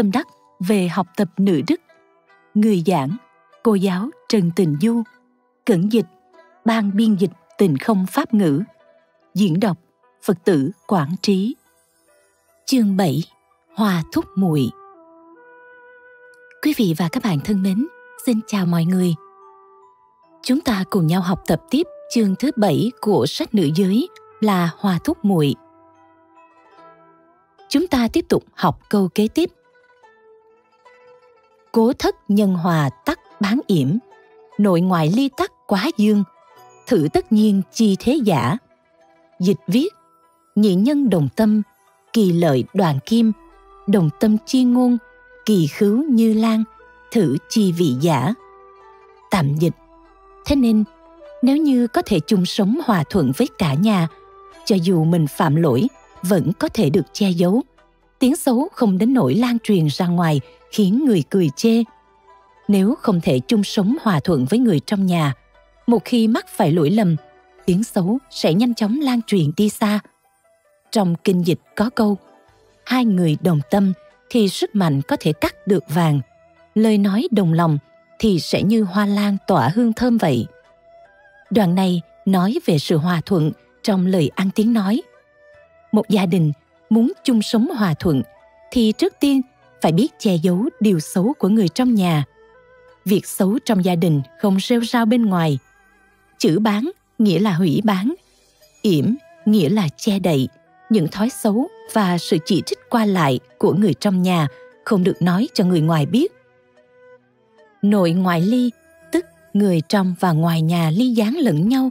tâm đắc về học tập nữ đức. Người giảng, cô giáo Trần Tình Du, cẩn dịch, ban biên dịch tình không pháp ngữ, diễn đọc Phật tử Quảng Trí. Chương 7 Hòa thúc muội Quý vị và các bạn thân mến, xin chào mọi người. Chúng ta cùng nhau học tập tiếp chương thứ bảy của sách nữ giới là Hòa thúc muội. Chúng ta tiếp tục học câu kế tiếp. Cố thất nhân hòa tắc bán yểm, nội ngoại ly tắc quá dương, thử tất nhiên chi thế giả. Dịch viết, nhị nhân đồng tâm, kỳ lợi đoàn kim, đồng tâm chi ngôn, kỳ khứu như lan, thử chi vị giả. Tạm dịch, thế nên nếu như có thể chung sống hòa thuận với cả nhà, cho dù mình phạm lỗi, vẫn có thể được che giấu. Tiếng xấu không đến nỗi lan truyền ra ngoài khiến người cười chê. Nếu không thể chung sống hòa thuận với người trong nhà, một khi mắc phải lỗi lầm, tiếng xấu sẽ nhanh chóng lan truyền đi xa. Trong kinh dịch có câu, hai người đồng tâm thì sức mạnh có thể cắt được vàng, lời nói đồng lòng thì sẽ như hoa lan tỏa hương thơm vậy. Đoạn này nói về sự hòa thuận trong lời ăn tiếng nói. Một gia đình muốn chung sống hòa thuận thì trước tiên phải biết che giấu điều xấu của người trong nhà. Việc xấu trong gia đình không rêu rao bên ngoài. Chữ bán nghĩa là hủy bán. yểm nghĩa là che đậy. Những thói xấu và sự chỉ trích qua lại của người trong nhà không được nói cho người ngoài biết. Nội ngoại ly, tức người trong và ngoài nhà ly gián lẫn nhau.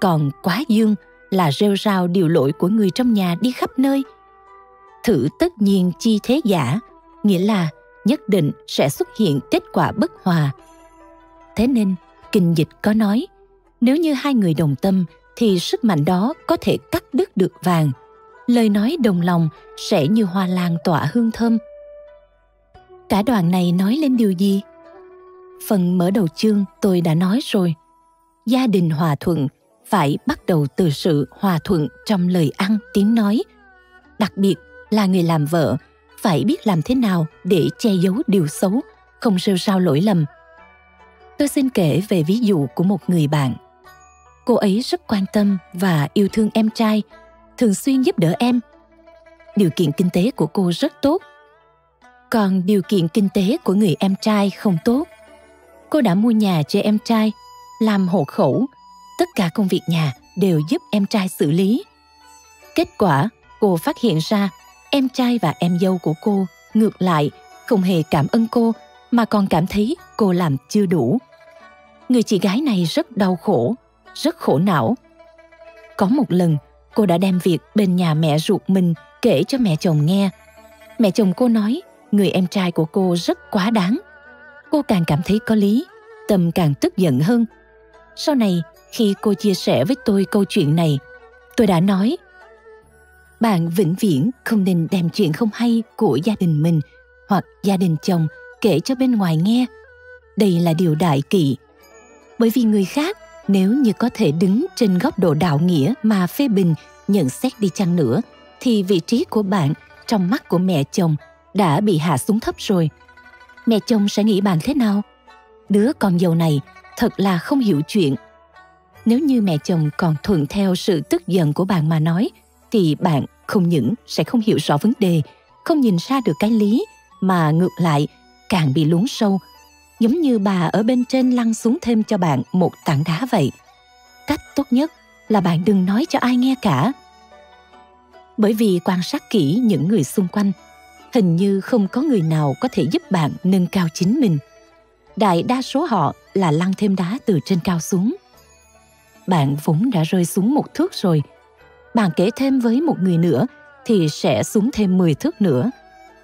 Còn quá dương là rêu rao điều lỗi của người trong nhà đi khắp nơi. Thử tất nhiên chi thế giả nghĩa là nhất định sẽ xuất hiện kết quả bất hòa. Thế nên, kinh dịch có nói, nếu như hai người đồng tâm thì sức mạnh đó có thể cắt đứt được vàng. Lời nói đồng lòng sẽ như hoa lan tỏa hương thơm. Cả đoạn này nói lên điều gì? Phần mở đầu chương tôi đã nói rồi. Gia đình hòa thuận phải bắt đầu từ sự hòa thuận trong lời ăn tiếng nói. Đặc biệt là người làm vợ phải biết làm thế nào để che giấu điều xấu, không rêu rao lỗi lầm. Tôi xin kể về ví dụ của một người bạn. Cô ấy rất quan tâm và yêu thương em trai, thường xuyên giúp đỡ em. Điều kiện kinh tế của cô rất tốt. Còn điều kiện kinh tế của người em trai không tốt. Cô đã mua nhà cho em trai, làm hộ khẩu, tất cả công việc nhà đều giúp em trai xử lý. Kết quả, cô phát hiện ra em trai và em dâu của cô ngược lại, không hề cảm ơn cô, mà còn cảm thấy cô làm chưa đủ. Người chị gái này rất đau khổ, rất khổ não. Có một lần, cô đã đem việc bên nhà mẹ ruột mình kể cho mẹ chồng nghe. Mẹ chồng cô nói, người em trai của cô rất quá đáng. Cô càng cảm thấy có lý, tâm càng tức giận hơn. Sau này, khi cô chia sẻ với tôi câu chuyện này, tôi đã nói bạn vĩnh viễn không nên đem chuyện không hay của gia đình mình hoặc gia đình chồng kể cho bên ngoài nghe. Đây là điều đại kỵ. Bởi vì người khác, nếu như có thể đứng trên góc độ đạo nghĩa mà phê bình, nhận xét đi chăng nữa, thì vị trí của bạn trong mắt của mẹ chồng đã bị hạ xuống thấp rồi. Mẹ chồng sẽ nghĩ bạn thế nào? Đứa con dâu này thật là không hiểu chuyện. Nếu như mẹ chồng còn thuận theo sự tức giận của bạn mà nói thì bạn không những sẽ không hiểu rõ vấn đề, không nhìn ra được cái lý, mà ngược lại càng bị lún sâu. Giống như bà ở bên trên lăn xuống thêm cho bạn một tảng đá vậy. Cách tốt nhất là bạn đừng nói cho ai nghe cả. Bởi vì quan sát kỹ những người xung quanh, hình như không có người nào có thể giúp bạn nâng cao chính mình. Đại đa số họ là lăn thêm đá từ trên cao xuống. Bạn vốn đã rơi xuống một thước rồi bạn kể thêm với một người nữa thì sẽ xuống thêm 10 thước nữa.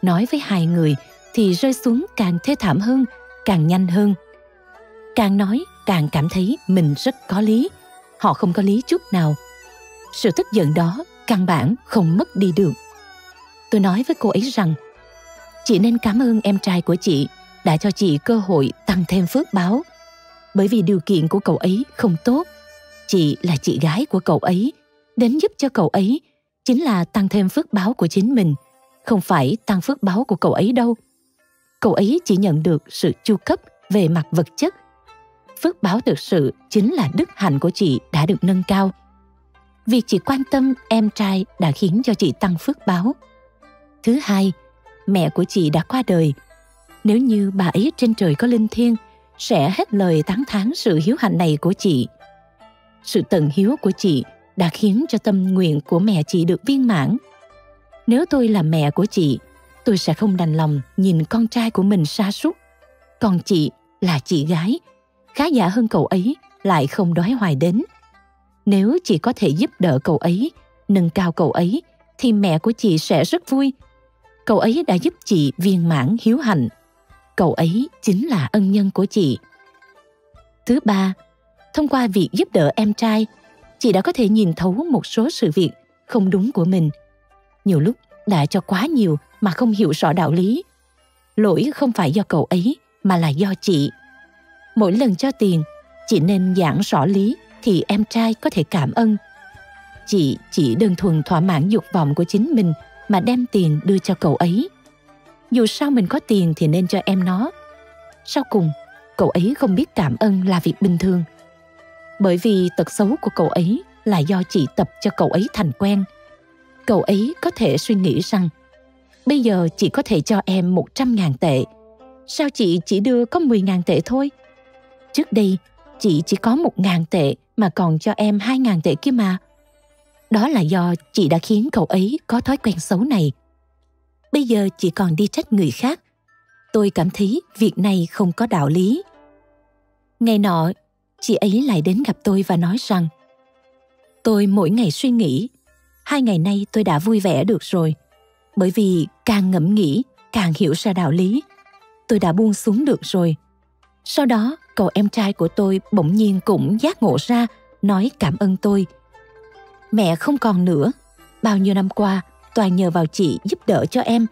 Nói với hai người thì rơi xuống càng thê thảm hơn, càng nhanh hơn. Càng nói càng cảm thấy mình rất có lý. Họ không có lý chút nào. Sự tức giận đó căn bản không mất đi được. Tôi nói với cô ấy rằng chị nên cảm ơn em trai của chị đã cho chị cơ hội tăng thêm phước báo. Bởi vì điều kiện của cậu ấy không tốt. Chị là chị gái của cậu ấy đến giúp cho cậu ấy chính là tăng thêm phước báo của chính mình, không phải tăng phước báo của cậu ấy đâu. Cậu ấy chỉ nhận được sự chu cấp về mặt vật chất. Phước báo thực sự chính là đức hạnh của chị đã được nâng cao. Việc chị quan tâm em trai đã khiến cho chị tăng phước báo. Thứ hai, mẹ của chị đã qua đời. Nếu như bà ấy trên trời có linh thiêng, sẽ hết lời tán thán sự hiếu hạnh này của chị. Sự tận hiếu của chị đã khiến cho tâm nguyện của mẹ chị được viên mãn. Nếu tôi là mẹ của chị, tôi sẽ không đành lòng nhìn con trai của mình sa sút. Còn chị là chị gái, khá giả hơn cậu ấy, lại không đói hoài đến. Nếu chị có thể giúp đỡ cậu ấy, nâng cao cậu ấy, thì mẹ của chị sẽ rất vui. Cậu ấy đã giúp chị viên mãn hiếu hạnh. Cậu ấy chính là ân nhân của chị. Thứ ba, thông qua việc giúp đỡ em trai chị đã có thể nhìn thấu một số sự việc không đúng của mình. Nhiều lúc đã cho quá nhiều mà không hiểu rõ đạo lý. Lỗi không phải do cậu ấy mà là do chị. Mỗi lần cho tiền, chị nên giảng rõ lý thì em trai có thể cảm ơn. Chị chỉ đơn thuần thỏa mãn dục vọng của chính mình mà đem tiền đưa cho cậu ấy. Dù sao mình có tiền thì nên cho em nó. Sau cùng, cậu ấy không biết cảm ơn là việc bình thường bởi vì tật xấu của cậu ấy là do chị tập cho cậu ấy thành quen. Cậu ấy có thể suy nghĩ rằng, bây giờ chị có thể cho em một trăm ngàn tệ. Sao chị chỉ đưa có mười ngàn tệ thôi? Trước đây, chị chỉ có một ngàn tệ mà còn cho em hai ngàn tệ kia mà. Đó là do chị đã khiến cậu ấy có thói quen xấu này. Bây giờ chị còn đi trách người khác. Tôi cảm thấy việc này không có đạo lý. Ngày nọ chị ấy lại đến gặp tôi và nói rằng, tôi mỗi ngày suy nghĩ, hai ngày nay tôi đã vui vẻ được rồi. Bởi vì càng ngẫm nghĩ, càng hiểu ra đạo lý. Tôi đã buông xuống được rồi. Sau đó, cậu em trai của tôi bỗng nhiên cũng giác ngộ ra, nói cảm ơn tôi. Mẹ không còn nữa. Bao nhiêu năm qua, toàn nhờ vào chị giúp đỡ cho em.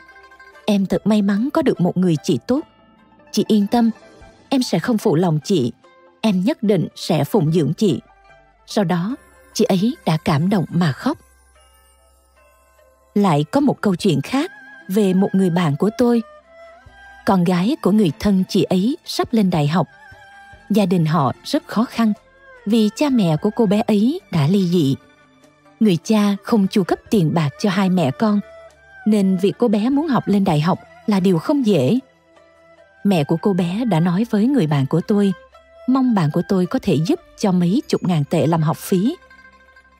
Em thật may mắn có được một người chị tốt. Chị yên tâm, em sẽ không phụ lòng chị em nhất định sẽ phụng dưỡng chị. Sau đó, chị ấy đã cảm động mà khóc. Lại có một câu chuyện khác về một người bạn của tôi. Con gái của người thân chị ấy sắp lên đại học. Gia đình họ rất khó khăn vì cha mẹ của cô bé ấy đã ly dị. Người cha không chu cấp tiền bạc cho hai mẹ con, nên việc cô bé muốn học lên đại học là điều không dễ. Mẹ của cô bé đã nói với người bạn của tôi mong bạn của tôi có thể giúp cho mấy chục ngàn tệ làm học phí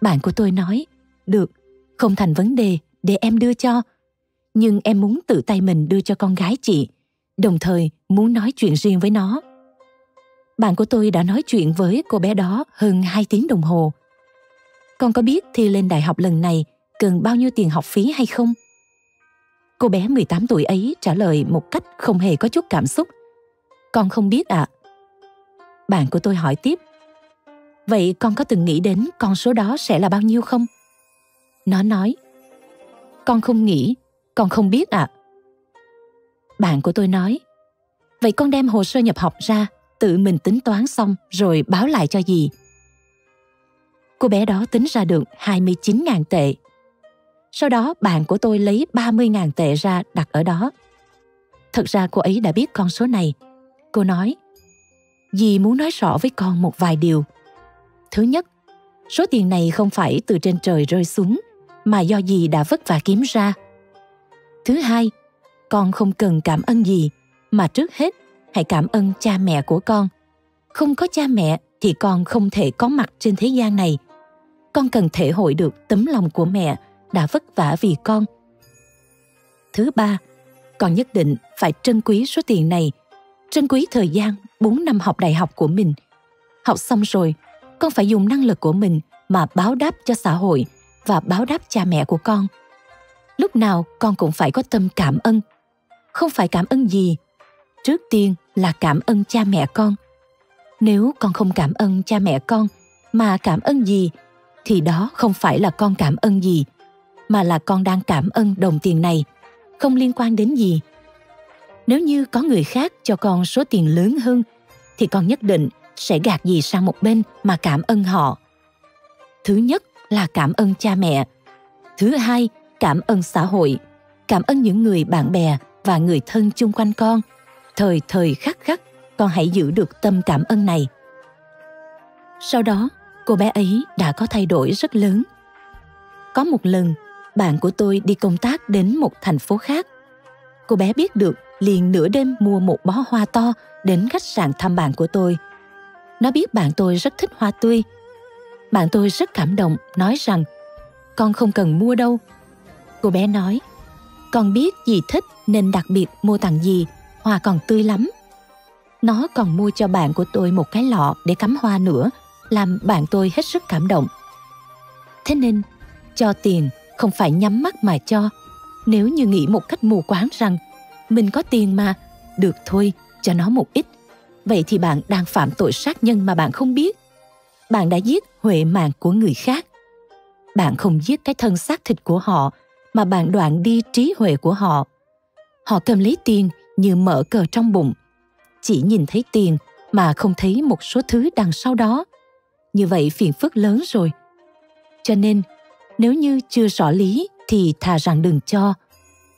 bạn của tôi nói, được, không thành vấn đề, để em đưa cho nhưng em muốn tự tay mình đưa cho con gái chị, đồng thời muốn nói chuyện riêng với nó bạn của tôi đã nói chuyện với cô bé đó hơn 2 tiếng đồng hồ. Con có biết thi lên đại học lần này cần bao nhiêu tiền học phí hay không? Cô bé 18 tuổi ấy trả lời một cách không hề có chút cảm xúc. Con không biết ạ. À. Bạn của tôi hỏi tiếp. Vậy con có từng nghĩ đến con số đó sẽ là bao nhiêu không? Nó nói. Con không nghĩ, con không biết ạ. À. Bạn của tôi nói. Vậy con đem hồ sơ nhập học ra tự mình tính toán xong rồi báo lại cho dì. Cô bé đó tính ra được 29.000 tệ. Sau đó bạn của tôi lấy 30.000 tệ ra đặt ở đó. Thật ra cô ấy đã biết con số này. Cô nói, dì muốn nói rõ với con một vài điều. Thứ nhất, số tiền này không phải từ trên trời rơi xuống, mà do dì đã vất vả kiếm ra. Thứ hai, con không cần cảm ơn gì, mà trước hết hãy cảm ơn cha mẹ của con không có cha mẹ thì con không thể có mặt trên thế gian này con cần thể hội được tấm lòng của mẹ đã vất vả vì con thứ ba con nhất định phải trân quý số tiền này trân quý thời gian 4 năm học đại học của mình. Học xong rồi, con phải dùng năng lực của mình mà báo đáp cho xã hội và báo đáp cha mẹ của con. Lúc nào con cũng phải có tâm cảm ơn. Không phải cảm ơn gì, trước tiên là cảm ơn cha mẹ con. Nếu con không cảm ơn cha mẹ con mà cảm ơn gì, thì đó không phải là con cảm ơn gì, mà là con đang cảm ơn đồng tiền này, không liên quan đến gì nếu như có người khác cho con số tiền lớn hơn, thì con nhất định sẽ gạt gì sang một bên mà cảm ơn họ. Thứ nhất là cảm ơn cha mẹ. Thứ hai, cảm ơn xã hội. Cảm ơn những người bạn bè và người thân chung quanh con. Thời thời khắc khắc, con hãy giữ được tâm cảm ơn này. Sau đó, cô bé ấy đã có thay đổi rất lớn. Có một lần, bạn của tôi đi công tác đến một thành phố khác. Cô bé biết được liền nửa đêm mua một bó hoa to đến khách sạn thăm bạn của tôi. Nó biết bạn tôi rất thích hoa tươi. Bạn tôi rất cảm động nói rằng con không cần mua đâu. Cô bé nói con biết gì thích nên đặc biệt mua tặng gì, hoa còn tươi lắm. Nó còn mua cho bạn của tôi một cái lọ để cắm hoa nữa làm bạn tôi hết sức cảm động. Thế nên cho tiền không phải nhắm mắt mà cho. Nếu như nghĩ một cách mù quáng rằng mình có tiền mà. Được thôi, cho nó một ít. Vậy thì bạn đang phạm tội sát nhân mà bạn không biết. Bạn đã giết huệ mạng của người khác. Bạn không giết cái thân xác thịt của họ, mà bạn đoạn đi trí huệ của họ. Họ cầm lấy tiền như mở cờ trong bụng. Chỉ nhìn thấy tiền mà không thấy một số thứ đằng sau đó. Như vậy phiền phức lớn rồi. Cho nên, nếu như chưa rõ lý thì thà rằng đừng cho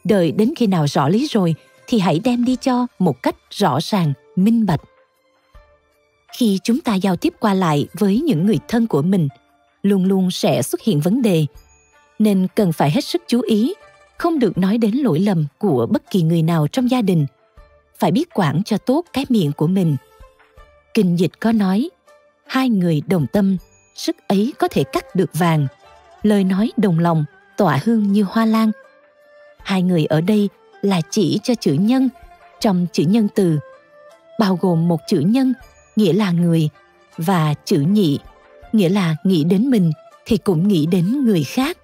đợi đến khi nào rõ lý rồi, thì hãy đem đi cho một cách rõ ràng, minh bạch. Khi chúng ta giao tiếp qua lại với những người thân của mình, luôn luôn sẽ xuất hiện vấn đề. Nên cần phải hết sức chú ý, không được nói đến lỗi lầm của bất kỳ người nào trong gia đình. Phải biết quản cho tốt cái miệng của mình. Kinh dịch có nói, hai người đồng tâm, sức ấy có thể cắt được vàng. Lời nói đồng lòng tỏa hương như hoa lan hai người ở đây là chỉ cho chữ nhân. Trong chữ nhân từ, bao gồm một chữ nhân, nghĩa là người, và chữ nhị, nghĩa là nghĩ đến mình, thì cũng nghĩ đến người khác.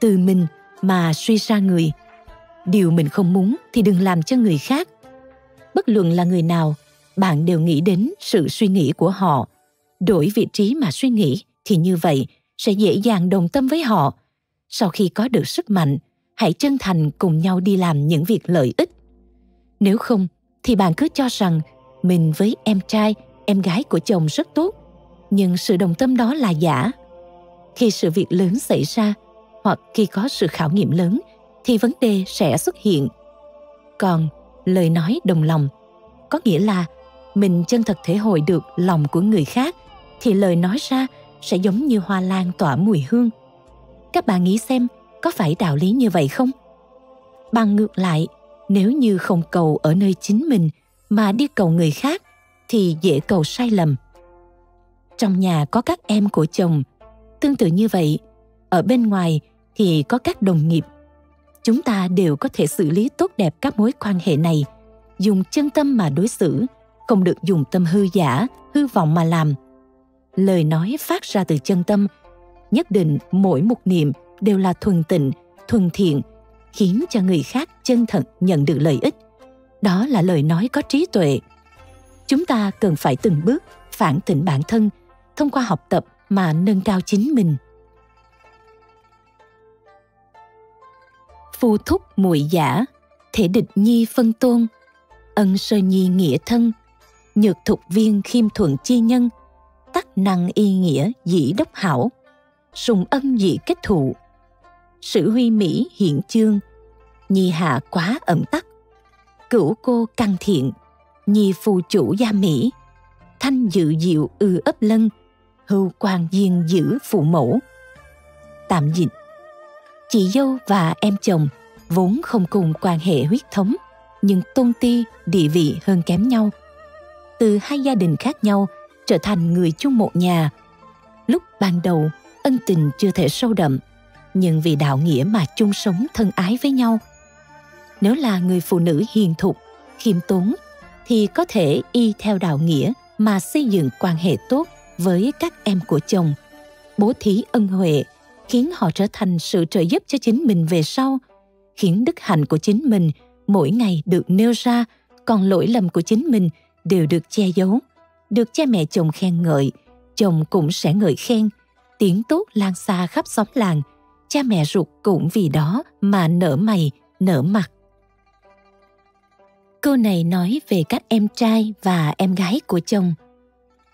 Từ mình mà suy ra người. Điều mình không muốn thì đừng làm cho người khác. Bất luận là người nào, bạn đều nghĩ đến sự suy nghĩ của họ. Đổi vị trí mà suy nghĩ thì như vậy sẽ dễ dàng đồng tâm với họ. Sau khi có được sức mạnh hãy chân thành cùng nhau đi làm những việc lợi ích. Nếu không, thì bạn cứ cho rằng mình với em trai, em gái của chồng rất tốt, nhưng sự đồng tâm đó là giả. Khi sự việc lớn xảy ra, hoặc khi có sự khảo nghiệm lớn, thì vấn đề sẽ xuất hiện. Còn lời nói đồng lòng, có nghĩa là mình chân thật thể hội được lòng của người khác, thì lời nói ra sẽ giống như hoa lan tỏa mùi hương. Các bạn nghĩ xem có phải đạo lý như vậy không? Bằng ngược lại, nếu như không cầu ở nơi chính mình mà đi cầu người khác, thì dễ cầu sai lầm. Trong nhà có các em của chồng. Tương tự như vậy, ở bên ngoài thì có các đồng nghiệp. Chúng ta đều có thể xử lý tốt đẹp các mối quan hệ này, dùng chân tâm mà đối xử, không được dùng tâm hư giả, hư vọng mà làm. Lời nói phát ra từ chân tâm, nhất định mỗi một niệm đều là thuần tịnh, thuần thiện, khiến cho người khác chân thật nhận được lợi ích. Đó là lời nói có trí tuệ. Chúng ta cần phải từng bước phản tỉnh bản thân thông qua học tập mà nâng cao chính mình. Phu thúc muội giả, thể địch nhi phân tôn, ân sơ nhi nghĩa thân, nhược thục viên khiêm thuận chi nhân, tắc năng y nghĩa dĩ đốc hảo, sùng ân dị kết thụ sử huy mỹ hiện chương. Nhi hạ quá ẩn tắc. Cửu cô căn thiện. Nhi phù chủ gia mỹ. Thanh dự diệu ư ấp lân. Hưu quan diên giữ phụ mẫu. Tạm dịch. Chị dâu và em chồng vốn không cùng quan hệ huyết thống, nhưng tôn ti, địa vị hơn kém nhau. Từ hai gia đình khác nhau, trở thành người chung một nhà. Lúc ban đầu, ân tình chưa thể sâu đậm nhưng vì đạo nghĩa mà chung sống thân ái với nhau. Nếu là người phụ nữ hiền thục, khiêm tốn, thì có thể y theo đạo nghĩa mà xây dựng quan hệ tốt với các em của chồng. Bố thí ân huệ khiến họ trở thành sự trợ giúp cho chính mình về sau, khiến đức hạnh của chính mình mỗi ngày được nêu ra, còn lỗi lầm của chính mình đều được che giấu. Được cha mẹ chồng khen ngợi, chồng cũng sẽ ngợi khen. Tiếng tốt lan xa khắp xóm làng cha mẹ ruột cũng vì đó mà nở mày nở mặt. Câu này nói về các em trai và em gái của chồng.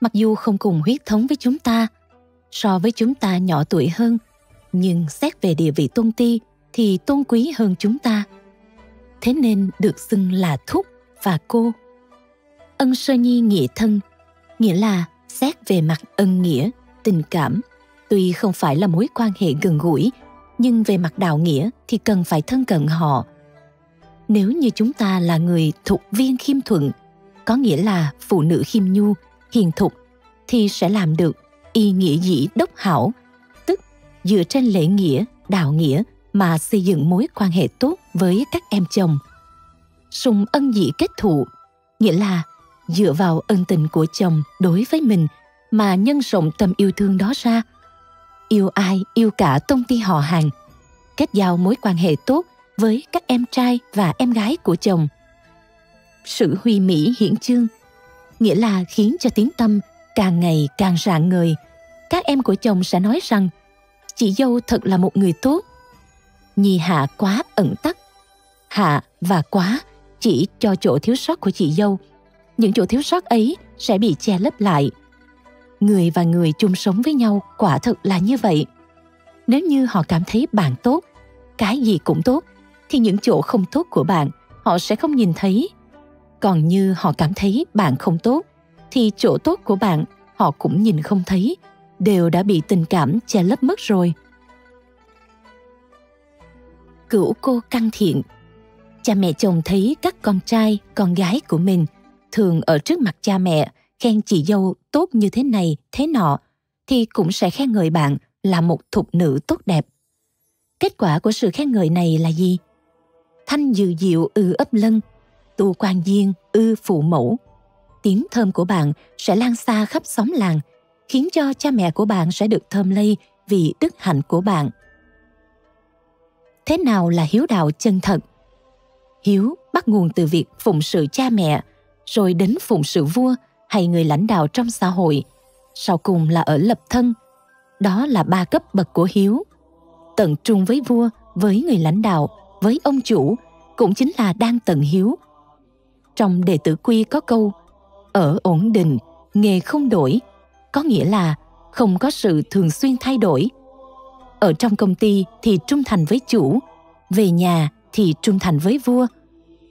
Mặc dù không cùng huyết thống với chúng ta so với chúng ta nhỏ tuổi hơn nhưng xét về địa vị tôn ti thì tôn quý hơn chúng ta. Thế nên được xưng là thúc và cô. Ân sơ nhi nghĩa thân, nghĩa là xét về mặt ân nghĩa, tình cảm, tuy không phải là mối quan hệ gần gũi, nhưng về mặt đạo nghĩa thì cần phải thân cận họ. Nếu như chúng ta là người thuộc viên khiêm thuận, có nghĩa là phụ nữ khiêm nhu, hiền thục, thì sẽ làm được y nghĩa dĩ đốc hảo, tức dựa trên lễ nghĩa, đạo nghĩa mà xây dựng mối quan hệ tốt với các em chồng. Sùng ân dị kết thụ, nghĩa là dựa vào ân tình của chồng đối với mình mà nhân rộng tầm yêu thương đó ra. Yêu ai, yêu cả tông ty họ hàng, kết giao mối quan hệ tốt với các em trai và em gái của chồng. Sự huy mỹ hiển chương, nghĩa là khiến cho tiếng tâm càng ngày càng rạng ngời. Các em của chồng sẽ nói rằng chị dâu thật là một người tốt. Nhi hạ quá ẩn tắc. Hạ và quá chỉ cho chỗ thiếu sót của chị dâu. Những chỗ thiếu sót ấy sẽ bị che lấp lại. Người và người chung sống với nhau quả thật là như vậy. Nếu như họ cảm thấy bạn tốt, cái gì cũng tốt, thì những chỗ không tốt của bạn họ sẽ không nhìn thấy. Còn như họ cảm thấy bạn không tốt, thì chỗ tốt của bạn họ cũng nhìn không thấy, đều đã bị tình cảm che lấp mất rồi. Cửu cô căn thiện Cha mẹ chồng thấy các con trai, con gái của mình thường ở trước mặt cha mẹ khen chị dâu tốt như thế này, thế nọ, thì cũng sẽ khen ngợi bạn là một thục nữ tốt đẹp. Kết quả của sự khen ngợi này là gì? Thanh dự diệu ư ấp lân, tu quan duyên ư phụ mẫu, tiếng thơm của bạn sẽ lan xa khắp xóm làng, khiến cho cha mẹ của bạn sẽ được thơm lây vì đức hạnh của bạn. Thế nào là hiếu đạo chân thật? Hiếu bắt nguồn từ việc phụng sự cha mẹ, rồi đến phụng sự vua hay người lãnh đạo trong xã hội. Sau cùng là ở lập thân. Đó là ba cấp bậc của hiếu. Tận trung với vua, với người lãnh đạo, với ông chủ, cũng chính là đang tận hiếu. Trong đệ tử quy có câu ở ổn định nghề không đổi có nghĩa là không có sự thường xuyên thay đổi ở trong công ty thì trung thành với chủ về nhà thì trung thành với vua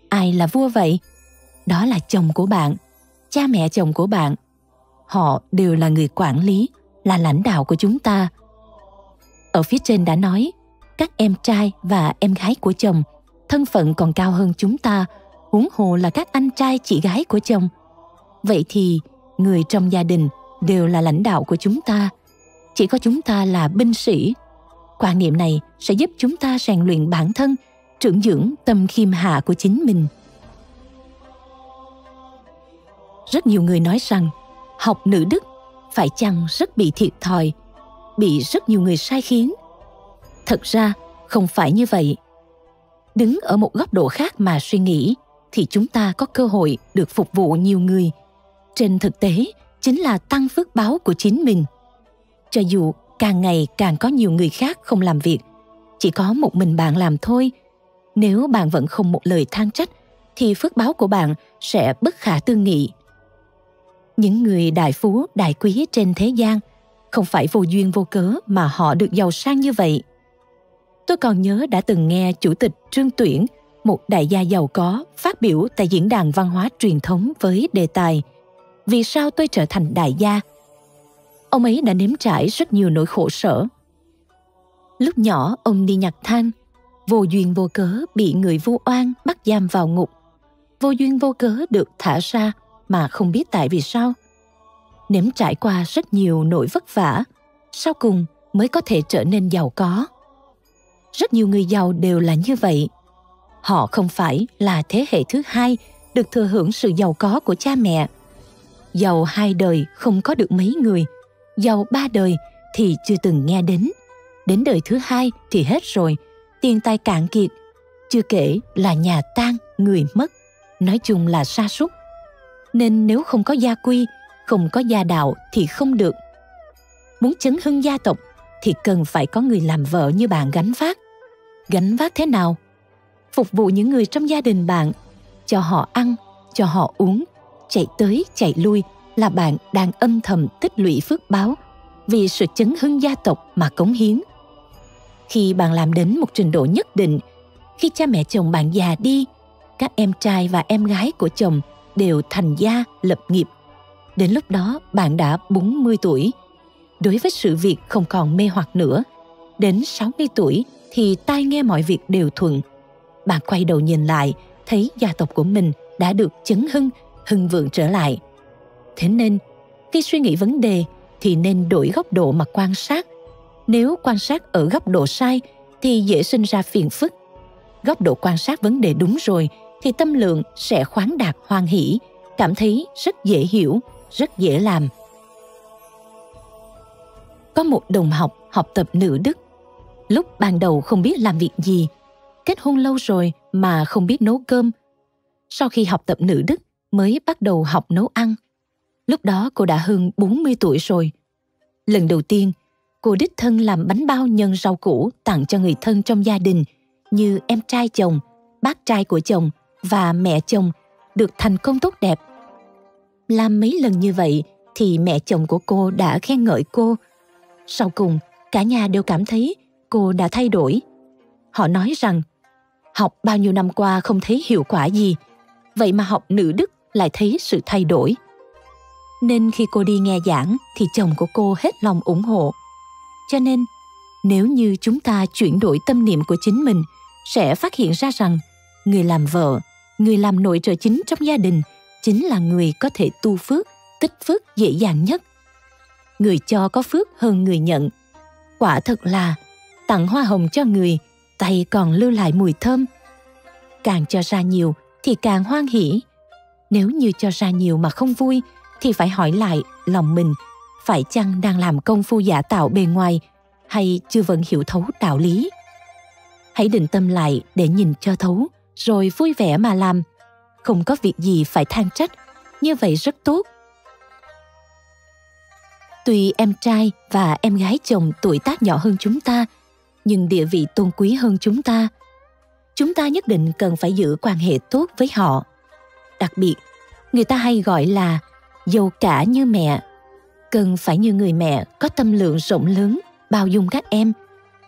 ai là vua vậy đó là chồng của bạn cha mẹ chồng của bạn. Họ đều là người quản lý, là lãnh đạo của chúng ta. Ở phía trên đã nói, các em trai và em gái của chồng, thân phận còn cao hơn chúng ta, huống hồ là các anh trai chị gái của chồng. Vậy thì, người trong gia đình đều là lãnh đạo của chúng ta. Chỉ có chúng ta là binh sĩ. Quan niệm này sẽ giúp chúng ta rèn luyện bản thân, trưởng dưỡng tâm khiêm hạ của chính mình rất nhiều người nói rằng, học nữ đức phải chăng rất bị thiệt thòi, bị rất nhiều người sai khiến? Thật ra, không phải như vậy. Đứng ở một góc độ khác mà suy nghĩ, thì chúng ta có cơ hội được phục vụ nhiều người. Trên thực tế, chính là tăng phước báo của chính mình. Cho dù càng ngày càng có nhiều người khác không làm việc, chỉ có một mình bạn làm thôi. Nếu bạn vẫn không một lời than trách, thì phước báo của bạn sẽ bất khả tư nghị những người đại phú, đại quý trên thế gian không phải vô duyên vô cớ mà họ được giàu sang như vậy. Tôi còn nhớ đã từng nghe chủ tịch trương tuyển, một đại gia giàu có, phát biểu tại diễn đàn văn hóa truyền thống với đề tài vì sao tôi trở thành đại gia? Ông ấy đã nếm trải rất nhiều nỗi khổ sở. Lúc nhỏ, ông đi nhặt than, vô duyên vô cớ bị người vô oan bắt giam vào ngục. Vô duyên vô cớ được thả ra mà không biết tại vì sao. Nếm trải qua rất nhiều nỗi vất vả, sau cùng mới có thể trở nên giàu có. Rất nhiều người giàu đều là như vậy. Họ không phải là thế hệ thứ hai được thừa hưởng sự giàu có của cha mẹ. Giàu hai đời không có được mấy người, giàu ba đời thì chưa từng nghe đến. Đến đời thứ hai thì hết rồi, tiền tài cạn kiệt, chưa kể là nhà tan người mất. Nói chung là sa sút nên nếu không có gia quy, không có gia đạo thì không được. Muốn chấn hưng gia tộc thì cần phải có người làm vợ như bạn gánh vác. Gánh vác thế nào? Phục vụ những người trong gia đình bạn, cho họ ăn, cho họ uống, chạy tới, chạy lui là bạn đang âm thầm tích lũy phước báo vì sự chấn hưng gia tộc mà cống hiến. Khi bạn làm đến một trình độ nhất định, khi cha mẹ chồng bạn già đi, các em trai và em gái của chồng đều thành gia lập nghiệp. Đến lúc đó bạn đã 40 tuổi. Đối với sự việc không còn mê hoặc nữa. Đến 60 tuổi thì tai nghe mọi việc đều thuận. Bạn quay đầu nhìn lại, thấy gia tộc của mình đã được chấn hưng, hưng vượng trở lại. Thế nên, khi suy nghĩ vấn đề thì nên đổi góc độ mà quan sát. Nếu quan sát ở góc độ sai thì dễ sinh ra phiền phức. Góc độ quan sát vấn đề đúng rồi thì tâm lượng sẽ khoáng đạt hoan hỷ, cảm thấy rất dễ hiểu, rất dễ làm. Có một đồng học học tập nữ đức. Lúc ban đầu không biết làm việc gì, kết hôn lâu rồi mà không biết nấu cơm. Sau khi học tập nữ đức mới bắt đầu học nấu ăn. Lúc đó cô đã hơn 40 tuổi rồi. Lần đầu tiên, cô đích thân làm bánh bao nhân rau củ tặng cho người thân trong gia đình như em trai chồng, bác trai của chồng và mẹ chồng được thành công tốt đẹp. Làm mấy lần như vậy thì mẹ chồng của cô đã khen ngợi cô. Sau cùng, cả nhà đều cảm thấy cô đã thay đổi. Họ nói rằng học bao nhiêu năm qua không thấy hiệu quả gì, vậy mà học nữ đức lại thấy sự thay đổi. Nên khi cô đi nghe giảng thì chồng của cô hết lòng ủng hộ. Cho nên, nếu như chúng ta chuyển đổi tâm niệm của chính mình, sẽ phát hiện ra rằng người làm vợ người làm nội trợ chính trong gia đình chính là người có thể tu phước, tích phước dễ dàng nhất. Người cho có phước hơn người nhận. Quả thật là, tặng hoa hồng cho người, tay còn lưu lại mùi thơm. Càng cho ra nhiều thì càng hoan hỷ. Nếu như cho ra nhiều mà không vui thì phải hỏi lại lòng mình, phải chăng đang làm công phu giả tạo bề ngoài hay chưa vẫn hiểu thấu đạo lý? Hãy định tâm lại để nhìn cho thấu rồi vui vẻ mà làm. Không có việc gì phải than trách, như vậy rất tốt. Tuy em trai và em gái chồng tuổi tác nhỏ hơn chúng ta, nhưng địa vị tôn quý hơn chúng ta. Chúng ta nhất định cần phải giữ quan hệ tốt với họ. Đặc biệt, người ta hay gọi là dâu cả như mẹ. Cần phải như người mẹ có tâm lượng rộng lớn, bao dung các em.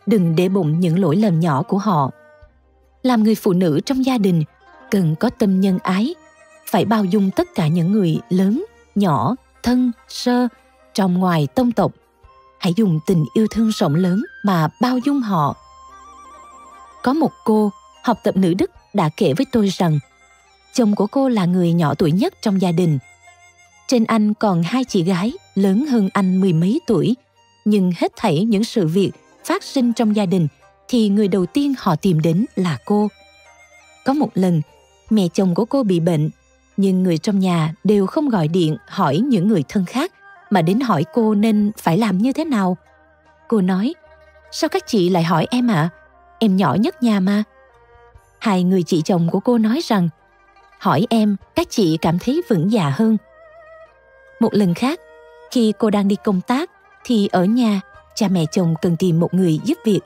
Đừng để bụng những lỗi lầm nhỏ của họ làm người phụ nữ trong gia đình, cần có tâm nhân ái. Phải bao dung tất cả những người lớn, nhỏ, thân, sơ, trong ngoài tông tộc. Hãy dùng tình yêu thương rộng lớn mà bao dung họ. Có một cô học tập nữ đức đã kể với tôi rằng, chồng của cô là người nhỏ tuổi nhất trong gia đình. Trên anh còn hai chị gái lớn hơn anh mười mấy tuổi, nhưng hết thảy những sự việc phát sinh trong gia đình thì người đầu tiên họ tìm đến là cô. Có một lần, mẹ chồng của cô bị bệnh, nhưng người trong nhà đều không gọi điện hỏi những người thân khác mà đến hỏi cô nên phải làm như thế nào. Cô nói, sao các chị lại hỏi em ạ? À? Em nhỏ nhất nhà mà. Hai người chị chồng của cô nói rằng, hỏi em các chị cảm thấy vững dạ hơn. Một lần khác, khi cô đang đi công tác thì ở nhà cha mẹ chồng cần tìm một người giúp việc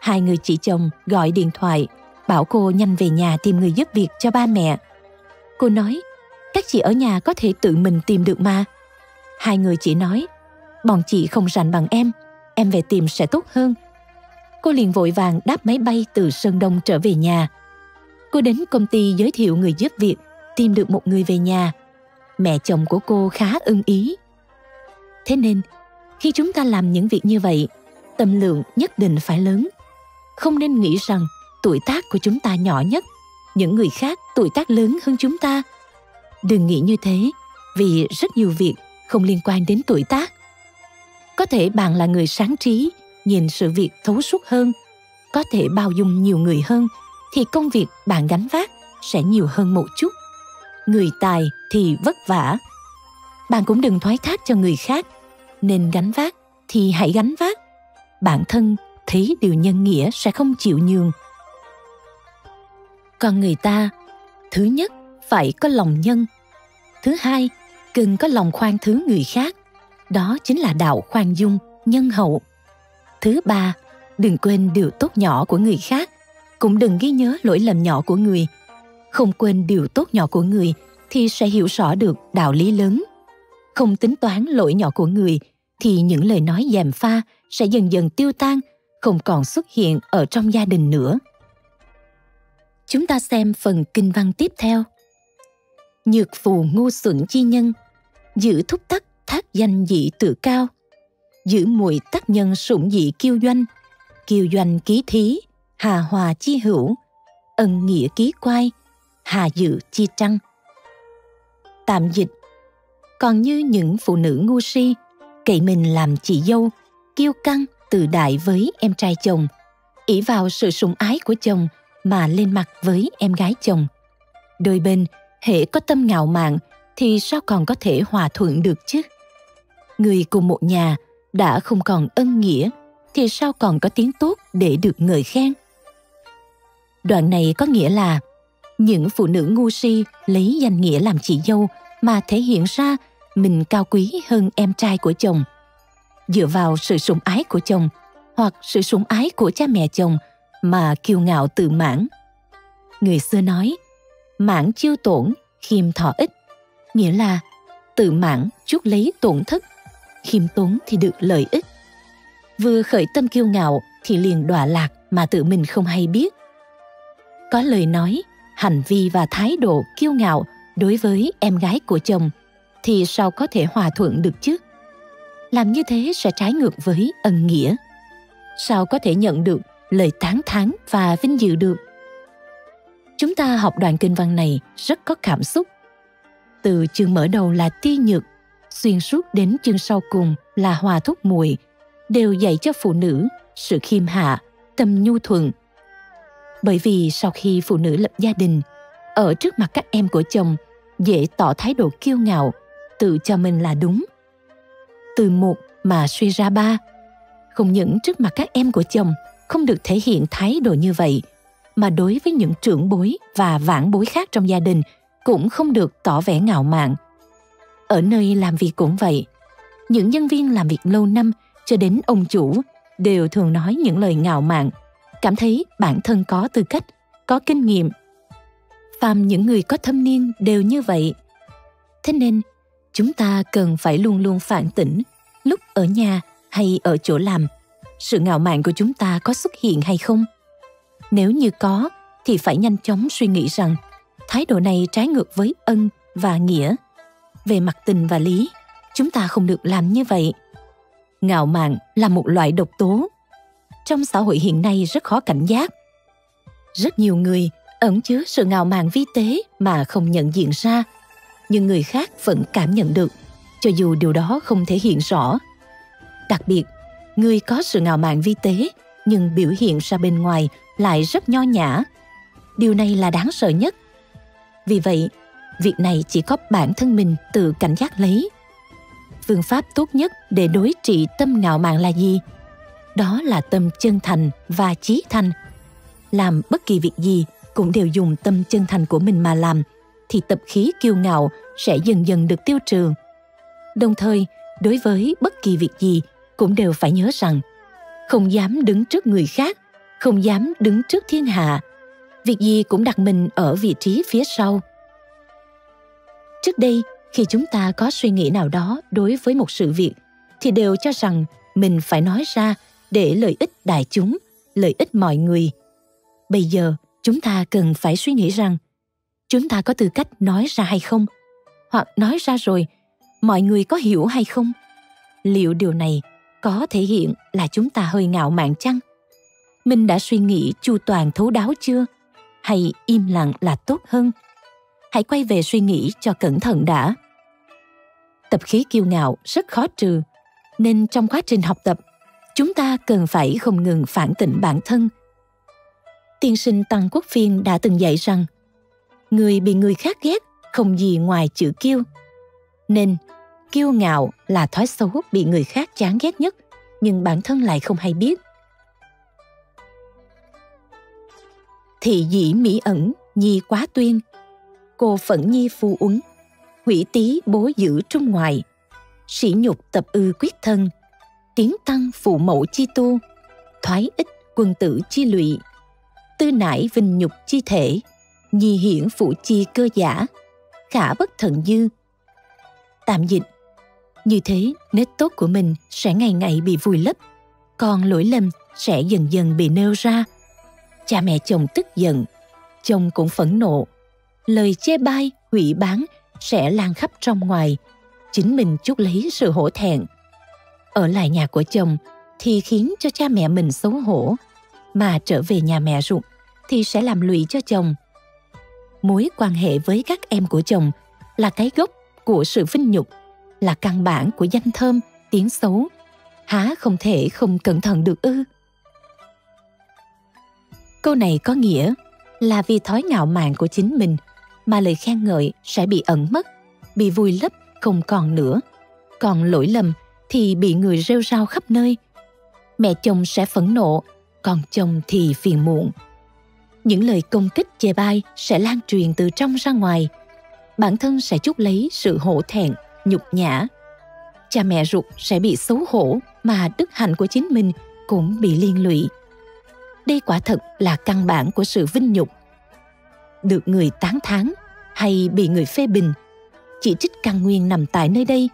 hai người chị chồng gọi điện thoại bảo cô nhanh về nhà tìm người giúp việc cho ba mẹ. Cô nói, các chị ở nhà có thể tự mình tìm được mà. Hai người chị nói, bọn chị không rảnh bằng em, em về tìm sẽ tốt hơn. Cô liền vội vàng đáp máy bay từ Sơn Đông trở về nhà. Cô đến công ty giới thiệu người giúp việc, tìm được một người về nhà. Mẹ chồng của cô khá ưng ý. Thế nên, khi chúng ta làm những việc như vậy, tâm lượng nhất định phải lớn không nên nghĩ rằng tuổi tác của chúng ta nhỏ nhất, những người khác tuổi tác lớn hơn chúng ta. Đừng nghĩ như thế, vì rất nhiều việc không liên quan đến tuổi tác. Có thể bạn là người sáng trí, nhìn sự việc thấu suốt hơn. Có thể bao dung nhiều người hơn, thì công việc bạn gánh vác sẽ nhiều hơn một chút. Người tài thì vất vả. Bạn cũng đừng thoái thác cho người khác, nên gánh vác thì hãy gánh vác. Bản thân thấy điều nhân nghĩa sẽ không chịu nhường. Còn người ta, thứ nhất, phải có lòng nhân. Thứ hai, cần có lòng khoan thứ người khác. Đó chính là đạo khoan dung, nhân hậu. Thứ ba, đừng quên điều tốt nhỏ của người khác. Cũng đừng ghi nhớ lỗi lầm nhỏ của người. Không quên điều tốt nhỏ của người thì sẽ hiểu rõ được đạo lý lớn. Không tính toán lỗi nhỏ của người thì những lời nói dèm pha sẽ dần dần tiêu tan không còn xuất hiện ở trong gia đình nữa Chúng ta xem phần kinh văn tiếp theo. Nhược phù ngu xuẩn chi nhân, giữ thúc tắc thác danh dị tự cao, giữ mùi tác nhân sủng dị kiêu doanh, kiêu doanh ký thí, hà hòa chi hữu, ân nghĩa ký quai, hà dự chi trăng. Tạm dịch Còn như những phụ nữ ngu si, cậy mình làm chị dâu, kiêu căng, tự đại với em trai chồng, ỷ vào sự sủng ái của chồng mà lên mặt với em gái chồng. Đôi bên, hệ có tâm ngạo mạn thì sao còn có thể hòa thuận được chứ? Người cùng một nhà đã không còn ân nghĩa thì sao còn có tiếng tốt để được ngợi khen? Đoạn này có nghĩa là những phụ nữ ngu si lấy danh nghĩa làm chị dâu mà thể hiện ra mình cao quý hơn em trai của chồng. Dựa vào sự sủng ái của chồng hoặc sự sủng ái của cha mẹ chồng mà kiêu ngạo tự mãn. Người xưa nói, mãn chiêu tổn, khiêm thọ ích, nghĩa là tự mãn chuốc lấy tổn thất, khiêm tốn thì được lợi ích. Vừa khởi tâm kiêu ngạo thì liền đọa lạc mà tự mình không hay biết. Có lời nói, hành vi và thái độ kiêu ngạo đối với em gái của chồng thì sao có thể hòa thuận được chứ? Làm như thế sẽ trái ngược với ân nghĩa. Sao có thể nhận được lời tán thán và vinh dự được? Chúng ta học đoạn kinh văn này rất có cảm xúc. Từ chương mở đầu là ti nhược, xuyên suốt đến chương sau cùng là hòa thúc muội đều dạy cho phụ nữ sự khiêm hạ, tâm nhu thuận. Bởi vì sau khi phụ nữ lập gia đình, ở trước mặt các em của chồng dễ tỏ thái độ kiêu ngạo, tự cho mình là đúng. Từ một mà suy ra ba, không những trước mặt các em của chồng không được thể hiện thái độ như vậy, mà đối với những trưởng bối và vãn bối khác trong gia đình cũng không được tỏ vẻ ngạo mạn. Ở nơi làm việc cũng vậy, những nhân viên làm việc lâu năm cho đến ông chủ đều thường nói những lời ngạo mạn, cảm thấy bản thân có tư cách, có kinh nghiệm. Phàm những người có thâm niên đều như vậy. Thế nên, chúng ta cần phải luôn luôn phản tỉnh lúc ở nhà hay ở chỗ làm. Sự ngạo mạn của chúng ta có xuất hiện hay không? Nếu như có, thì phải nhanh chóng suy nghĩ rằng thái độ này trái ngược với ân và nghĩa. Về mặt tình và lý, chúng ta không được làm như vậy ngạo mạn là một loại độc tố trong xã hội hiện nay rất khó cảnh giác rất nhiều người ẩn chứa sự ngạo mạn vi tế mà không nhận diện ra nhưng người khác vẫn cảm nhận được, cho dù điều đó không thể hiện rõ. Đặc biệt, người có sự ngạo mạn vi tế nhưng biểu hiện ra bên ngoài lại rất nho nhã. Điều này là đáng sợ nhất. Vì vậy, việc này chỉ có bản thân mình tự cảnh giác lấy. Phương pháp tốt nhất để đối trị tâm ngạo mạn là gì? Đó là tâm chân thành và chí thành. Làm bất kỳ việc gì cũng đều dùng tâm chân thành của mình mà làm thì tập khí kiêu ngạo sẽ dần dần được tiêu trừ. Đồng thời, đối với bất kỳ việc gì cũng đều phải nhớ rằng, không dám đứng trước người khác, không dám đứng trước thiên hạ. Việc gì cũng đặt mình ở vị trí phía sau. Trước đây, khi chúng ta có suy nghĩ nào đó đối với một sự việc, thì đều cho rằng mình phải nói ra để lợi ích đại chúng, lợi ích mọi người. Bây giờ, chúng ta cần phải suy nghĩ rằng chúng ta có tư cách nói ra hay không? Hoặc nói ra rồi, mọi người có hiểu hay không? Liệu điều này có thể hiện là chúng ta hơi ngạo mạn chăng? Mình đã suy nghĩ chu toàn thấu đáo chưa? Hay im lặng là tốt hơn? Hãy quay về suy nghĩ cho cẩn thận đã. Tập khí kiêu ngạo rất khó trừ, nên trong quá trình học tập, chúng ta cần phải không ngừng phản tỉnh bản thân. Tiên sinh tăng quốc phiên đã từng dạy rằng người bị người khác ghét, không gì ngoài chữ kiêu. Nên, kiêu ngạo là thói xấu bị người khác chán ghét nhất, nhưng bản thân lại không hay biết. Thị dĩ mỹ ẩn, nhi quá tuyên. Cô phẫn nhi phu uấn, hủy tý bố giữ trung ngoại sĩ nhục tập ư quyết thân tiến tăng phụ mẫu chi tu. Thoái ích quân tử chi lụy, tư nải vinh nhục chi thể nhi hiển phụ chi cơ giả, khả bất thận dư. Tạm dịch, như thế nết tốt của mình sẽ ngày ngày bị vùi lấp, còn lỗi lầm sẽ dần dần bị nêu ra. Cha mẹ chồng tức giận, chồng cũng phẫn nộ. Lời chê bai, hủy bán sẽ lan khắp trong ngoài, chính mình chút lấy sự hổ thẹn. Ở lại nhà của chồng thì khiến cho cha mẹ mình xấu hổ, mà trở về nhà mẹ ruột thì sẽ làm lụy cho chồng mối quan hệ với các em của chồng là cái gốc của sự vinh nhục, là căn bản của danh thơm, tiếng xấu. Há không thể không cẩn thận được ư? Câu này có nghĩa là vì thói ngạo mạn của chính mình mà lời khen ngợi sẽ bị ẩn mất, bị vùi lấp không còn nữa. Còn lỗi lầm thì bị người rêu rao khắp nơi. Mẹ chồng sẽ phẫn nộ, còn chồng thì phiền muộn những lời công kích chê bai sẽ lan truyền từ trong ra ngoài. Bản thân sẽ chút lấy sự hổ thẹn, nhục nhã. Cha mẹ ruột sẽ bị xấu hổ mà đức hạnh của chính mình cũng bị liên lụy. Đây quả thật là căn bản của sự vinh nhục. Được người tán thán hay bị người phê bình, chỉ trích căn nguyên nằm tại nơi đây,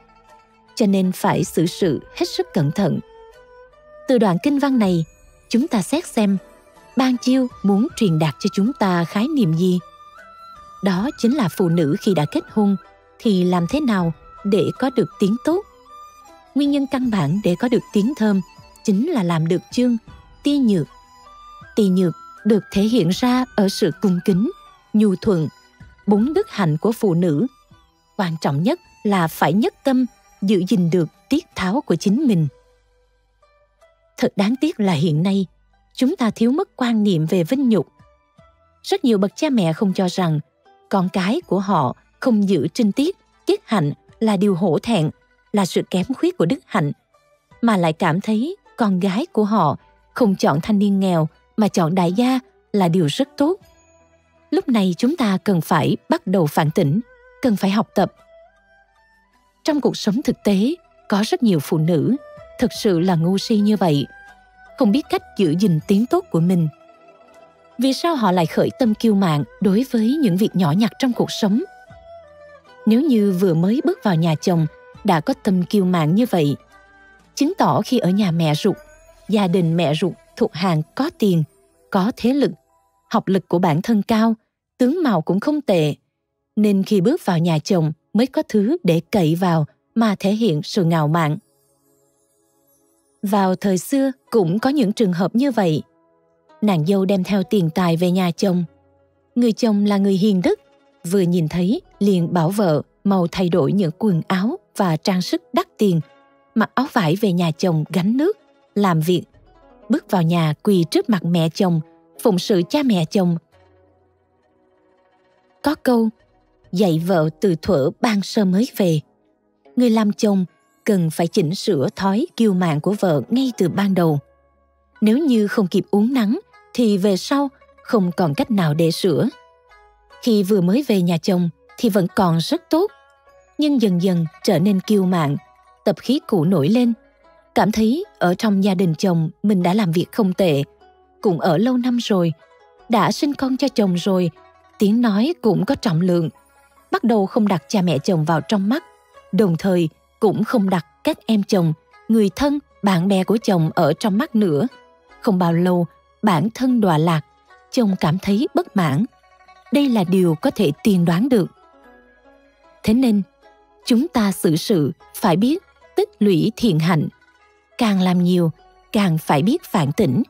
cho nên phải xử sự hết sức cẩn thận. Từ đoạn kinh văn này, chúng ta xét xem ban chiêu muốn truyền đạt cho chúng ta khái niệm gì? Đó chính là phụ nữ khi đã kết hôn thì làm thế nào để có được tiếng tốt? Nguyên nhân căn bản để có được tiếng thơm chính là làm được chương ti nhược. Ti nhược được thể hiện ra ở sự cung kính, nhu thuận, bốn đức hạnh của phụ nữ. Quan trọng nhất là phải nhất tâm giữ gìn được tiết tháo của chính mình. Thật đáng tiếc là hiện nay chúng ta thiếu mất quan niệm về vinh nhục. Rất nhiều bậc cha mẹ không cho rằng con cái của họ không giữ trinh tiết tiết hạnh là điều hổ thẹn, là sự kém khuyết của đức hạnh, mà lại cảm thấy con gái của họ không chọn thanh niên nghèo, mà chọn đại gia là điều rất tốt. Lúc này chúng ta cần phải bắt đầu phản tỉnh, cần phải học tập. Trong cuộc sống thực tế, có rất nhiều phụ nữ thực sự là ngu si như vậy không biết cách giữ gìn tiếng tốt của mình. Vì sao họ lại khởi tâm kiêu mạn đối với những việc nhỏ nhặt trong cuộc sống? Nếu như vừa mới bước vào nhà chồng đã có tâm kiêu mạn như vậy, chứng tỏ khi ở nhà mẹ ruột, gia đình mẹ ruột thuộc hàng có tiền, có thế lực, học lực của bản thân cao, tướng mạo cũng không tệ, nên khi bước vào nhà chồng mới có thứ để cậy vào mà thể hiện sự ngạo mạn vào thời xưa cũng có những trường hợp như vậy. Nàng dâu đem theo tiền tài về nhà chồng. Người chồng là người hiền đức, vừa nhìn thấy liền bảo vợ mau thay đổi những quần áo và trang sức đắt tiền, mặc áo vải về nhà chồng gánh nước, làm việc, bước vào nhà quỳ trước mặt mẹ chồng, phụng sự cha mẹ chồng. Có câu, dạy vợ từ thuở ban sơ mới về. Người làm chồng cần phải chỉnh sửa thói kiêu mạn của vợ ngay từ ban đầu. Nếu như không kịp uống nắng, thì về sau không còn cách nào để sửa. Khi vừa mới về nhà chồng, thì vẫn còn rất tốt, nhưng dần dần trở nên kiêu mạn, tập khí cũ nổi lên. Cảm thấy ở trong gia đình chồng mình đã làm việc không tệ, cũng ở lâu năm rồi, đã sinh con cho chồng rồi, tiếng nói cũng có trọng lượng, bắt đầu không đặt cha mẹ chồng vào trong mắt. Đồng thời cũng không đặt các em chồng, người thân, bạn bè của chồng ở trong mắt nữa. Không bao lâu, bản thân đọa lạc, chồng cảm thấy bất mãn. Đây là điều có thể tiên đoán được. Thế nên, chúng ta xử sự, phải biết tích lũy thiện hạnh. Càng làm nhiều, càng phải biết phản tỉnh,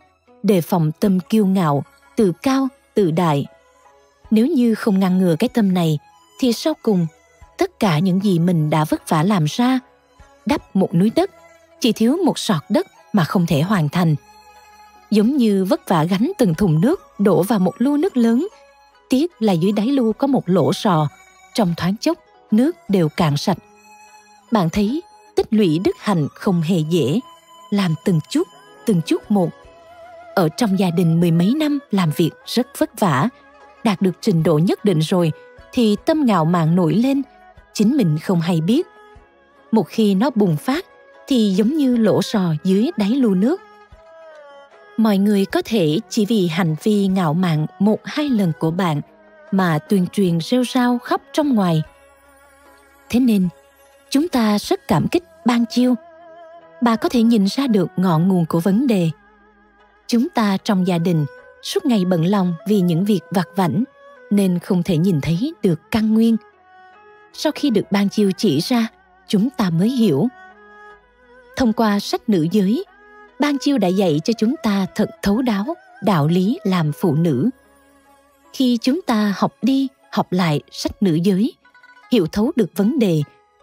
đề phòng tâm kiêu ngạo tự cao tự đại. Nếu như không ngăn ngừa cái tâm này, thì sau cùng tất cả những gì mình đã vất vả làm ra, đắp một núi đất, chỉ thiếu một sọt đất mà không thể hoàn thành. Giống như vất vả gánh từng thùng nước đổ vào một lu nước lớn, tiếc là dưới đáy lu có một lỗ sò. Trong thoáng chốc, nước đều cạn sạch. Bạn thấy, tích lũy đức hạnh không hề dễ. Làm từng chút từng chút một. Ở trong gia đình mười mấy năm làm việc rất vất vả. Đạt được trình độ nhất định rồi, thì tâm ngạo mạn nổi lên chính mình không hay biết. Một khi nó bùng phát, thì giống như lỗ sò dưới đáy lu nước. Mọi người có thể chỉ vì hành vi ngạo mạn một hai lần của bạn mà tuyên truyền rêu rao khắp trong ngoài. Thế nên, chúng ta rất cảm kích ban chiêu. Bà có thể nhìn ra được ngọn nguồn của vấn đề. Chúng ta trong gia đình suốt ngày bận lòng vì những việc vặt vảnh nên không thể nhìn thấy được căn nguyên sau khi được ban chiêu chỉ ra, chúng ta mới hiểu. Thông qua sách nữ giới, ban chiêu đã dạy cho chúng ta thật thấu đáo đạo lý làm phụ nữ. Khi chúng ta học đi, học lại sách nữ giới, hiểu thấu được vấn đề,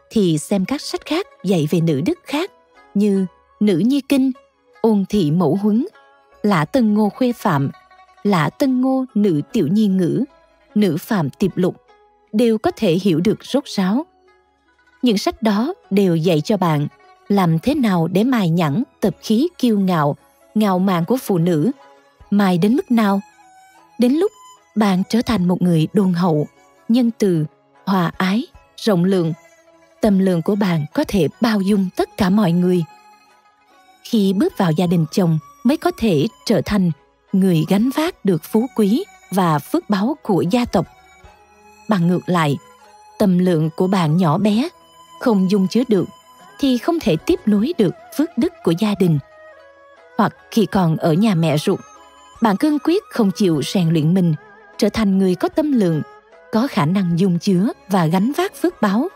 thì xem các sách khác dạy về nữ đức khác như nữ nhi kinh, ôn thị mẫu huấn, lã tân ngô khuê phạm, lã tân ngô nữ tiểu nhi ngữ, nữ phạm tiệp lục đều có thể hiểu được rốt ráo. Những sách đó đều dạy cho bạn làm thế nào để mài nhẵn tập khí kiêu ngạo ngạo mạn của phụ nữ. Mài đến mức nào? Đến lúc bạn trở thành một người đôn hậu, nhân từ, hòa ái, rộng lượng, tâm lượng của bạn có thể bao dung tất cả mọi người. Khi bước vào gia đình chồng mới có thể trở thành người gánh vác được phú quý và phước báo của gia tộc bằng ngược lại, tâm lượng của bạn nhỏ bé không dung chứa được thì không thể tiếp nối được phước đức của gia đình. Hoặc khi còn ở nhà mẹ ruột bạn cương quyết không chịu rèn luyện mình, trở thành người có tâm lượng, có khả năng dung chứa và gánh vác phước báo,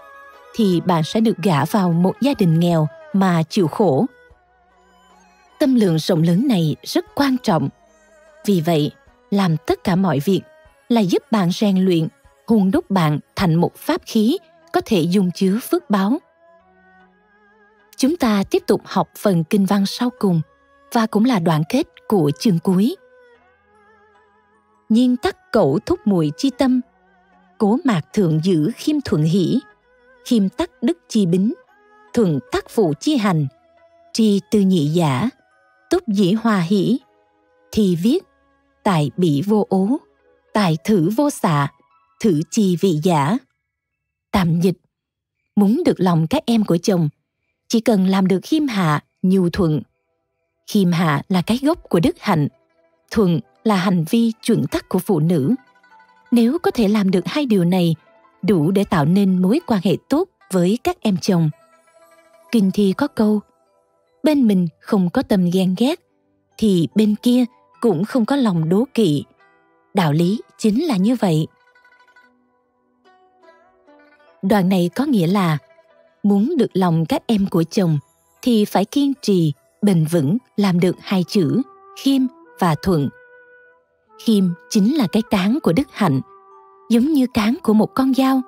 thì bạn sẽ được gả vào một gia đình nghèo mà chịu khổ. Tâm lượng rộng lớn này rất quan trọng. Vì vậy, làm tất cả mọi việc là giúp bạn rèn luyện hung đúc bạn thành một pháp khí có thể dung chứa phước báo. Chúng ta tiếp tục học phần kinh văn sau cùng và cũng là đoạn kết của chương cuối. Nhiên tắc cẩu thúc mùi chi tâm, cố mạc thượng giữ khiêm thuận hỷ, khiêm tắc đức chi bính, thuận tắc phụ chi hành, tri tư nhị giả, túc dĩ hòa hỷ thì viết, tại bị vô ố, tại thử vô xạ thử chi vị giả. Tạm dịch. Muốn được lòng các em của chồng, chỉ cần làm được khiêm hạ, nhu thuận. Khiêm hạ là cái gốc của đức hạnh, thuận là hành vi chuẩn tắc của phụ nữ. Nếu có thể làm được hai điều này, đủ để tạo nên mối quan hệ tốt với các em chồng. Kinh thi có câu, bên mình không có tâm ghen ghét, thì bên kia cũng không có lòng đố kỵ. Đạo lý chính là như vậy đoạn này có nghĩa là, muốn được lòng các em của chồng, thì phải kiên trì, bền vững, làm được hai chữ, khiêm và thuận. Khiêm chính là cái cán của đức hạnh, giống như cán của một con dao.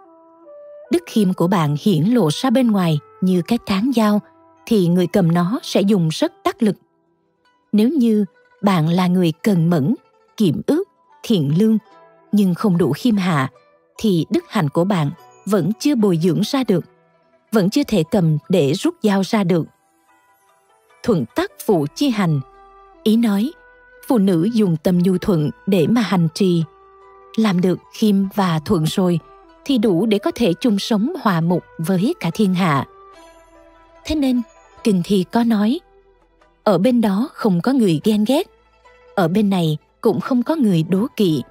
Đức khiêm của bạn hiển lộ ra bên ngoài như cái cán dao, thì người cầm nó sẽ dùng rất đắc lực. Nếu như bạn là người cần mẫn, kiệm ước, thiện lương, nhưng không đủ khiêm hạ, thì đức hạnh của bạn vẫn chưa bồi dưỡng ra được, vẫn chưa thể cầm để rút dao ra được. Thuận tắc phụ chi hành, ý nói, phụ nữ dùng tâm nhu thuận để mà hành trì. Làm được khiêm và thuận rồi, thì đủ để có thể chung sống hòa mục với cả thiên hạ. Thế nên, kinh thi có nói, ở bên đó không có người ghen ghét, ở bên này cũng không có người đố kỵ.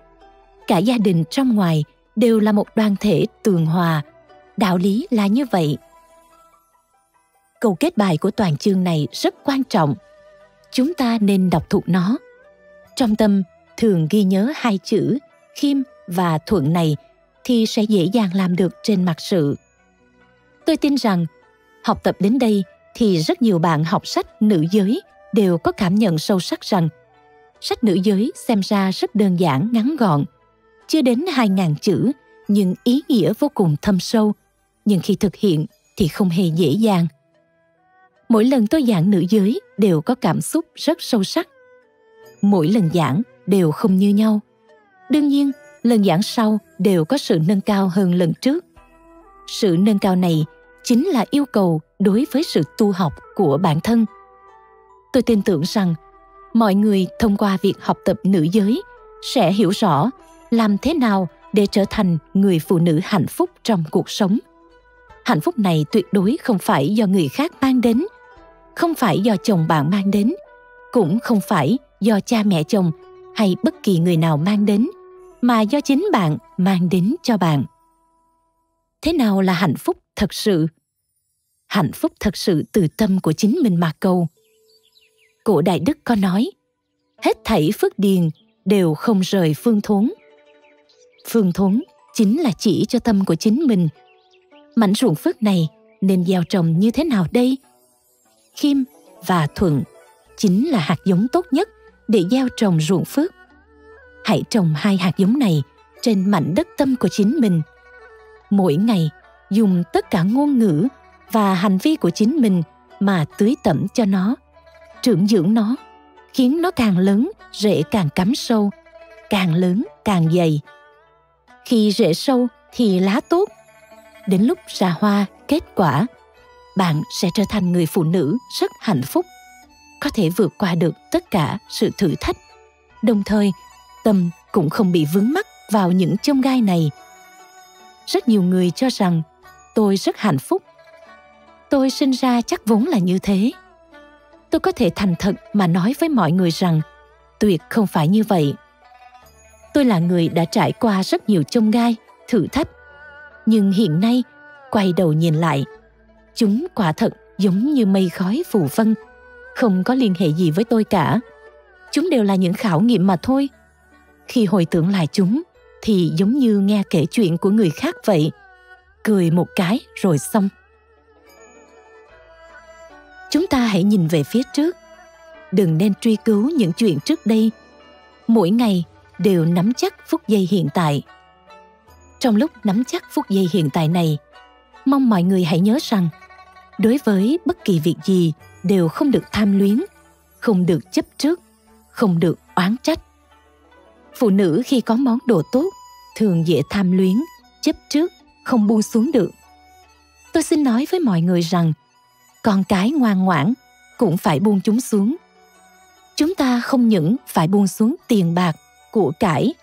Cả gia đình trong ngoài đều là một đoàn thể tường hòa. Đạo lý là như vậy. Câu kết bài của toàn chương này rất quan trọng. Chúng ta nên đọc thuộc nó. Trong tâm, thường ghi nhớ hai chữ khiêm và thuận này thì sẽ dễ dàng làm được trên mặt sự. Tôi tin rằng, học tập đến đây thì rất nhiều bạn học sách nữ giới đều có cảm nhận sâu sắc rằng sách nữ giới xem ra rất đơn giản, ngắn gọn chưa đến 2.000 chữ, nhưng ý nghĩa vô cùng thâm sâu. Nhưng khi thực hiện thì không hề dễ dàng. Mỗi lần tôi giảng nữ giới đều có cảm xúc rất sâu sắc. Mỗi lần giảng đều không như nhau. Đương nhiên, lần giảng sau đều có sự nâng cao hơn lần trước. Sự nâng cao này chính là yêu cầu đối với sự tu học của bản thân. Tôi tin tưởng rằng mọi người thông qua việc học tập nữ giới sẽ hiểu rõ làm thế nào để trở thành người phụ nữ hạnh phúc trong cuộc sống? Hạnh phúc này tuyệt đối không phải do người khác mang đến, không phải do chồng bạn mang đến, cũng không phải do cha mẹ chồng hay bất kỳ người nào mang đến, mà do chính bạn mang đến cho bạn. Thế nào là hạnh phúc thật sự? Hạnh phúc thật sự từ tâm của chính mình mà cầu. Cổ đại đức có nói, hết thảy phước điền đều không rời phương thốn phương thốn chính là chỉ cho tâm của chính mình. Mảnh ruộng phước này nên gieo trồng như thế nào đây? Khiêm và thuận chính là hạt giống tốt nhất để gieo trồng ruộng phước. Hãy trồng hai hạt giống này trên mảnh đất tâm của chính mình. Mỗi ngày dùng tất cả ngôn ngữ và hành vi của chính mình mà tưới tẩm cho nó, trưởng dưỡng nó, khiến nó càng lớn, rễ càng cắm sâu, càng lớn, càng dày khi rễ sâu thì lá tốt. Đến lúc ra hoa, kết quả, bạn sẽ trở thành người phụ nữ rất hạnh phúc, có thể vượt qua được tất cả sự thử thách. Đồng thời, tâm cũng không bị vướng mắc vào những chông gai này. Rất nhiều người cho rằng, tôi rất hạnh phúc. Tôi sinh ra chắc vốn là như thế. Tôi có thể thành thật mà nói với mọi người rằng, tuyệt không phải như vậy tôi là người đã trải qua rất nhiều chông gai, thử thách. Nhưng hiện nay, quay đầu nhìn lại, chúng quả thật giống như mây khói phù vân, không có liên hệ gì với tôi cả. Chúng đều là những khảo nghiệm mà thôi. Khi hồi tưởng lại chúng, thì giống như nghe kể chuyện của người khác vậy. Cười một cái rồi xong. Chúng ta hãy nhìn về phía trước. Đừng nên truy cứu những chuyện trước đây. Mỗi ngày đều nắm chắc phút giây hiện tại. Trong lúc nắm chắc phút giây hiện tại này, mong mọi người hãy nhớ rằng, đối với bất kỳ việc gì đều không được tham luyến, không được chấp trước, không được oán trách. Phụ nữ khi có món đồ tốt, thường dễ tham luyến, chấp trước, không buông xuống được. Tôi xin nói với mọi người rằng, con cái ngoan ngoãn cũng phải buông chúng xuống. Chúng ta không những phải buông xuống tiền bạc của cải,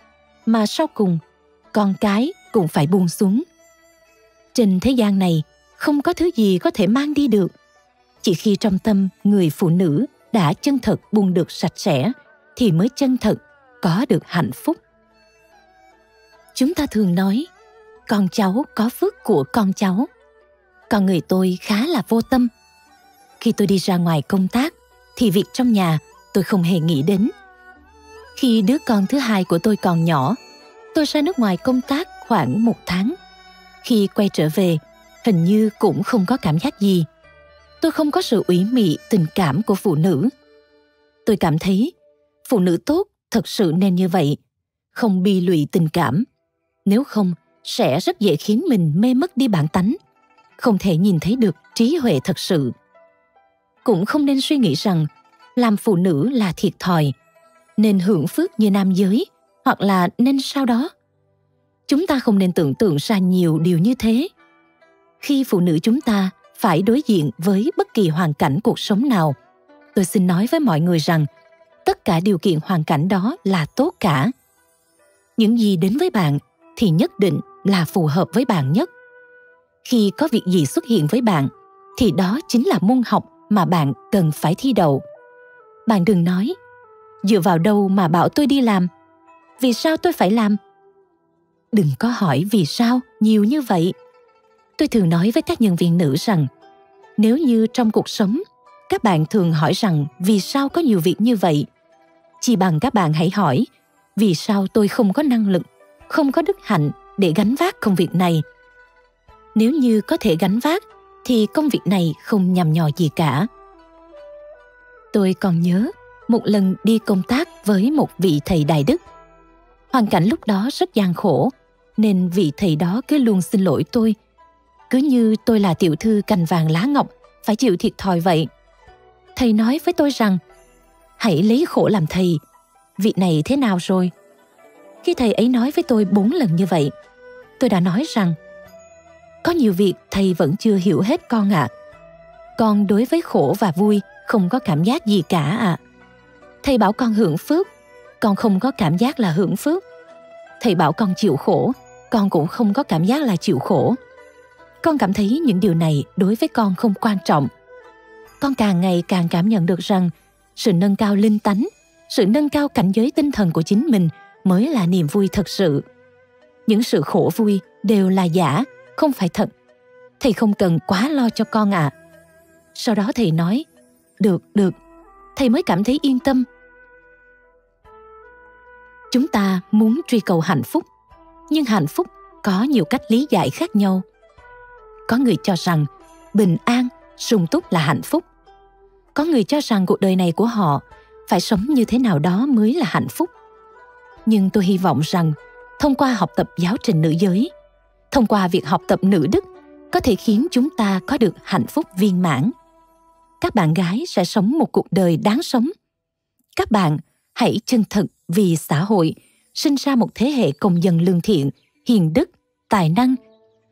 mà sau cùng, con cái cũng phải buông xuống. Trên thế gian này, không có thứ gì có thể mang đi được. Chỉ khi trong tâm người phụ nữ đã chân thật buông được sạch sẽ, thì mới chân thật có được hạnh phúc. Chúng ta thường nói, con cháu có phước của con cháu. Còn người tôi khá là vô tâm. Khi tôi đi ra ngoài công tác, thì việc trong nhà tôi không hề nghĩ đến khi đứa con thứ hai của tôi còn nhỏ, tôi ra nước ngoài công tác khoảng một tháng. Khi quay trở về, hình như cũng không có cảm giác gì. Tôi không có sự ủy mị, tình cảm của phụ nữ. Tôi cảm thấy phụ nữ tốt thật sự nên như vậy, không bi lụy tình cảm. Nếu không, sẽ rất dễ khiến mình mê mất đi bản tánh. Không thể nhìn thấy được trí huệ thật sự. Cũng không nên suy nghĩ rằng làm phụ nữ là thiệt thòi nên hưởng phước như nam giới, hoặc là nên sau đó. Chúng ta không nên tưởng tượng ra nhiều điều như thế. Khi phụ nữ chúng ta phải đối diện với bất kỳ hoàn cảnh cuộc sống nào, tôi xin nói với mọi người rằng, tất cả điều kiện hoàn cảnh đó là tốt cả. Những gì đến với bạn thì nhất định là phù hợp với bạn nhất. Khi có việc gì xuất hiện với bạn, thì đó chính là môn học mà bạn cần phải thi đậu. Bạn đừng nói dựa vào đâu mà bảo tôi đi làm? Vì sao tôi phải làm? Đừng có hỏi vì sao nhiều như vậy. Tôi thường nói với các nhân viên nữ rằng, nếu như trong cuộc sống, các bạn thường hỏi rằng vì sao có nhiều việc như vậy. Chỉ bằng các bạn hãy hỏi, vì sao tôi không có năng lực, không có đức hạnh để gánh vác công việc này? Nếu như có thể gánh vác, thì công việc này không nhằm nhò gì cả. Tôi còn nhớ một lần đi công tác với một vị thầy đại đức hoàn cảnh lúc đó rất gian khổ, nên vị thầy đó cứ luôn xin lỗi tôi cứ như tôi là tiểu thư cành vàng lá ngọc, phải chịu thiệt thòi vậy thầy nói với tôi rằng, hãy lấy khổ làm thầy, vị này thế nào rồi khi thầy ấy nói với tôi bốn lần như vậy, tôi đã nói rằng, có nhiều việc thầy vẫn chưa hiểu hết con ạ à. con đối với khổ và vui không có cảm giác gì cả ạ à thầy bảo con hưởng phước. Con không có cảm giác là hưởng phước. Thầy bảo con chịu khổ. Con cũng không có cảm giác là chịu khổ. Con cảm thấy những điều này đối với con không quan trọng. Con càng ngày càng cảm nhận được rằng sự nâng cao linh tánh, sự nâng cao cảnh giới tinh thần của chính mình mới là niềm vui thật sự. Những sự khổ vui đều là giả, không phải thật. Thầy không cần quá lo cho con ạ. À. sau đó thầy nói, được được thầy mới cảm thấy yên tâm. Chúng ta muốn truy cầu hạnh phúc, nhưng hạnh phúc có nhiều cách lý giải khác nhau. Có người cho rằng bình an, sung túc là hạnh phúc. Có người cho rằng cuộc đời này của họ phải sống như thế nào đó mới là hạnh phúc. Nhưng tôi hy vọng rằng thông qua học tập giáo trình nữ giới, thông qua việc học tập nữ đức, có thể khiến chúng ta có được hạnh phúc viên mãn các bạn gái sẽ sống một cuộc đời đáng sống. Các bạn hãy chân thật vì xã hội, sinh ra một thế hệ công dân lương thiện, hiền đức, tài năng.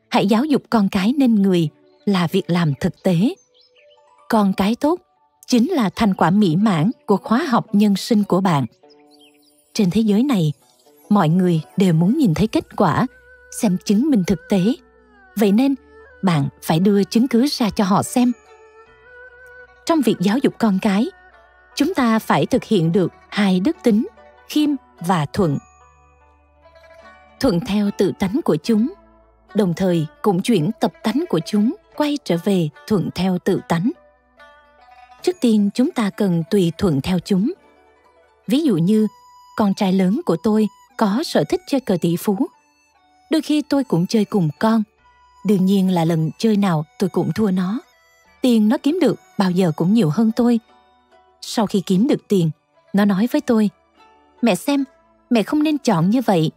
Hãy giáo dục con cái nên người là việc làm thực tế. Con cái tốt chính là thành quả mỹ mãn của khóa học nhân sinh của bạn. Trên thế giới này, mọi người đều muốn nhìn thấy kết quả, xem chứng minh thực tế. Vậy nên, bạn phải đưa chứng cứ ra cho họ xem trong việc giáo dục con cái. Chúng ta phải thực hiện được hai đức tính, khiêm và thuận. Thuận theo tự tánh của chúng, đồng thời cũng chuyển tập tánh của chúng quay trở về thuận theo tự tánh. Trước tiên, chúng ta cần tùy thuận theo chúng. Ví dụ như, con trai lớn của tôi có sở thích chơi cờ tỷ phú. Đôi khi tôi cũng chơi cùng con. Đương nhiên là lần chơi nào tôi cũng thua nó tiền nó kiếm được, bao giờ cũng nhiều hơn tôi. Sau khi kiếm được tiền, nó nói với tôi, mẹ xem, mẹ không nên chọn như vậy.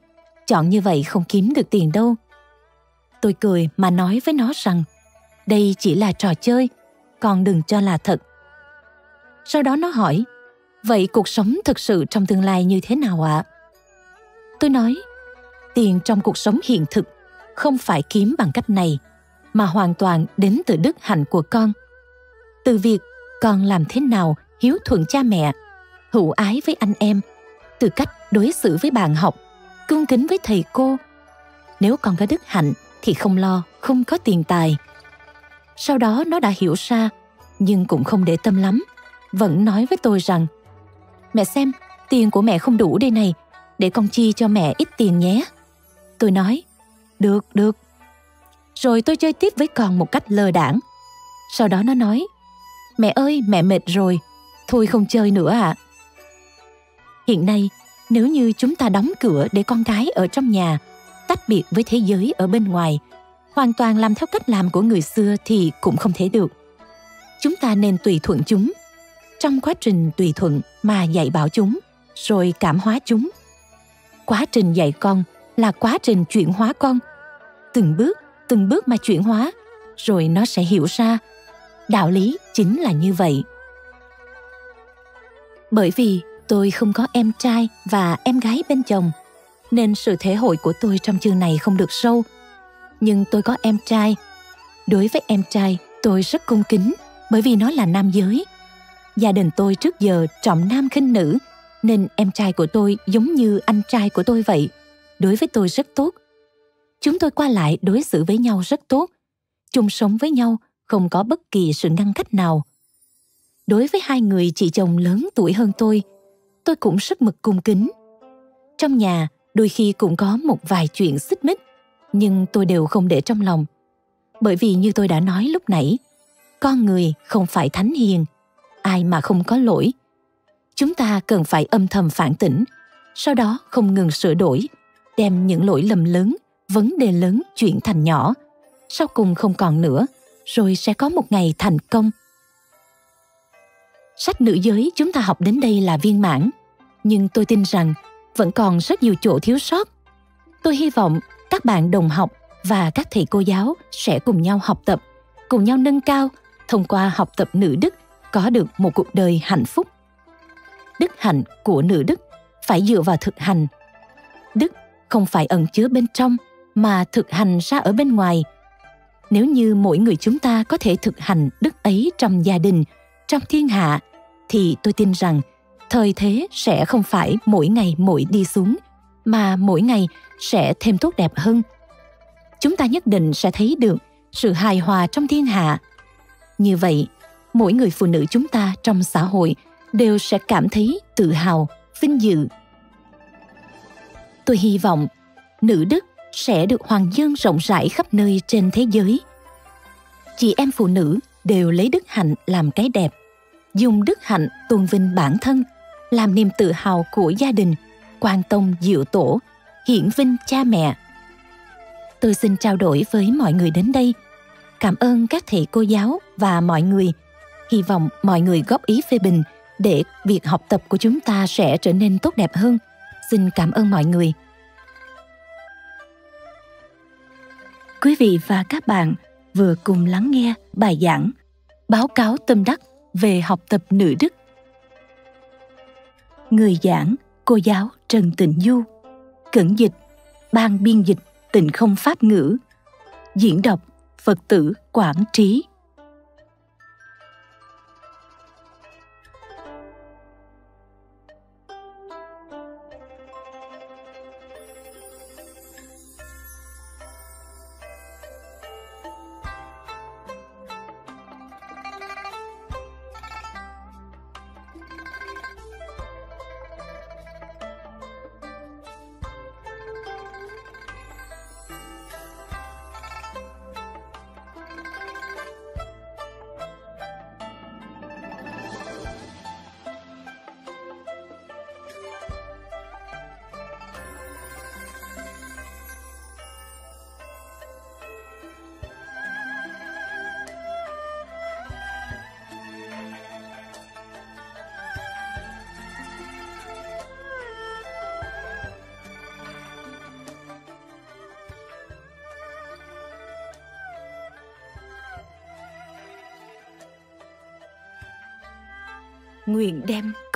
Chọn như vậy không kiếm được tiền đâu. Tôi cười mà nói với nó rằng, đây chỉ là trò chơi con đừng cho là thật. Sau đó nó hỏi, vậy cuộc sống thực sự trong tương lai như thế nào ạ? Tôi nói, tiền trong cuộc sống hiện thực không phải kiếm bằng cách này mà hoàn toàn đến từ đức hạnh của con. Từ việc con làm thế nào hiếu thuận cha mẹ, hữu ái với anh em từ cách đối xử với bạn học, cung kính với thầy cô, nếu con có đức hạnh thì không lo, không có tiền tài. Sau đó nó đã hiểu ra, nhưng cũng không để tâm lắm, vẫn nói với tôi rằng, mẹ xem, tiền của mẹ không đủ đây này, để con chi cho mẹ ít tiền nhé. Tôi nói, được được rồi tôi chơi tiếp với con một cách lơ đảng. Sau đó nó nói, mẹ ơi, mẹ mệt rồi, thôi không chơi nữa ạ. À. hiện nay, nếu như chúng ta đóng cửa để con cái ở trong nhà, tách biệt với thế giới ở bên ngoài, hoàn toàn làm theo cách làm của người xưa thì cũng không thể được. Chúng ta nên tùy thuận chúng. Trong quá trình tùy thuận mà dạy bảo chúng, rồi cảm hóa chúng. Quá trình dạy con là quá trình chuyển hóa con. Từng bước từng bước mà chuyển hóa, rồi nó sẽ hiểu ra đạo lý chính là như vậy. Bởi vì tôi không có em trai và em gái bên chồng, nên sự thể hội của tôi trong chương này không được sâu. Nhưng tôi có em trai. Đối với em trai, tôi rất cung kính, bởi vì nó là nam giới. Gia đình tôi trước giờ trọng nam khinh nữ, nên em trai của tôi giống như anh trai của tôi vậy. Đối với tôi rất tốt chúng tôi qua lại đối xử với nhau rất tốt. Chung sống với nhau không có bất kỳ sự ngăn cách nào. Đối với hai người chị chồng lớn tuổi hơn tôi tôi cũng rất mực cung kính. Trong nhà, đôi khi cũng có một vài chuyện xích mích, nhưng tôi đều không để trong lòng. Bởi vì như tôi đã nói lúc nãy, con người không phải thánh hiền, ai mà không có lỗi. Chúng ta cần phải âm thầm phản tỉnh, sau đó không ngừng sửa đổi, đem những lỗi lầm lớn vấn đề lớn chuyển thành nhỏ. Sau cùng không còn nữa, rồi sẽ có một ngày thành công. Sách nữ giới chúng ta học đến đây là viên mãn, nhưng tôi tin rằng vẫn còn rất nhiều chỗ thiếu sót. Tôi hy vọng các bạn đồng học và các thầy cô giáo sẽ cùng nhau học tập, cùng nhau nâng cao thông qua học tập nữ đức có được một cuộc đời hạnh phúc. Đức hạnh của nữ đức phải dựa vào thực hành. Đức không phải ẩn chứa bên trong mà thực hành ra ở bên ngoài. Nếu như mỗi người chúng ta có thể thực hành đức ấy trong gia đình, trong thiên hạ, thì tôi tin rằng thời thế sẽ không phải mỗi ngày mỗi đi xuống, mà mỗi ngày sẽ thêm tốt đẹp hơn. Chúng ta nhất định sẽ thấy được sự hài hòa trong thiên hạ. Như vậy, mỗi người phụ nữ chúng ta trong xã hội đều sẽ cảm thấy tự hào, vinh dự. Tôi hy vọng nữ đức sẽ được hoàng dương rộng rãi khắp nơi trên thế giới. Chị em phụ nữ đều lấy đức hạnh làm cái đẹp, dùng đức hạnh tôn vinh bản thân, làm niềm tự hào của gia đình, quan tông diệu tổ, hiển vinh cha mẹ. Tôi xin trao đổi với mọi người đến đây. Cảm ơn các thầy cô giáo và mọi người. Hy vọng mọi người góp ý phê bình để việc học tập của chúng ta sẽ trở nên tốt đẹp hơn. Xin cảm ơn mọi người. Quý vị và các bạn vừa cùng lắng nghe bài giảng, báo cáo tâm đắc về học tập nữ đức. Người giảng, cô giáo trần tịnh du, cẩn dịch, ban biên dịch, tịnh không pháp ngữ, diễn đọc phật tử quảng trí.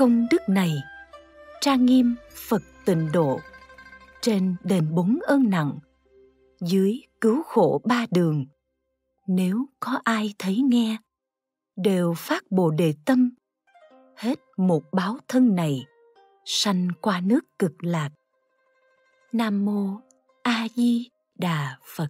Công đức này, trang nghiêm phật tịnh độ trên đền bốn ơn nặng, dưới cứu khổ ba đường. Nếu có ai thấy nghe, đều phát bồ đề tâm, hết một báo thân này, sanh qua nước cực lạc. Nam mô a di đà phật.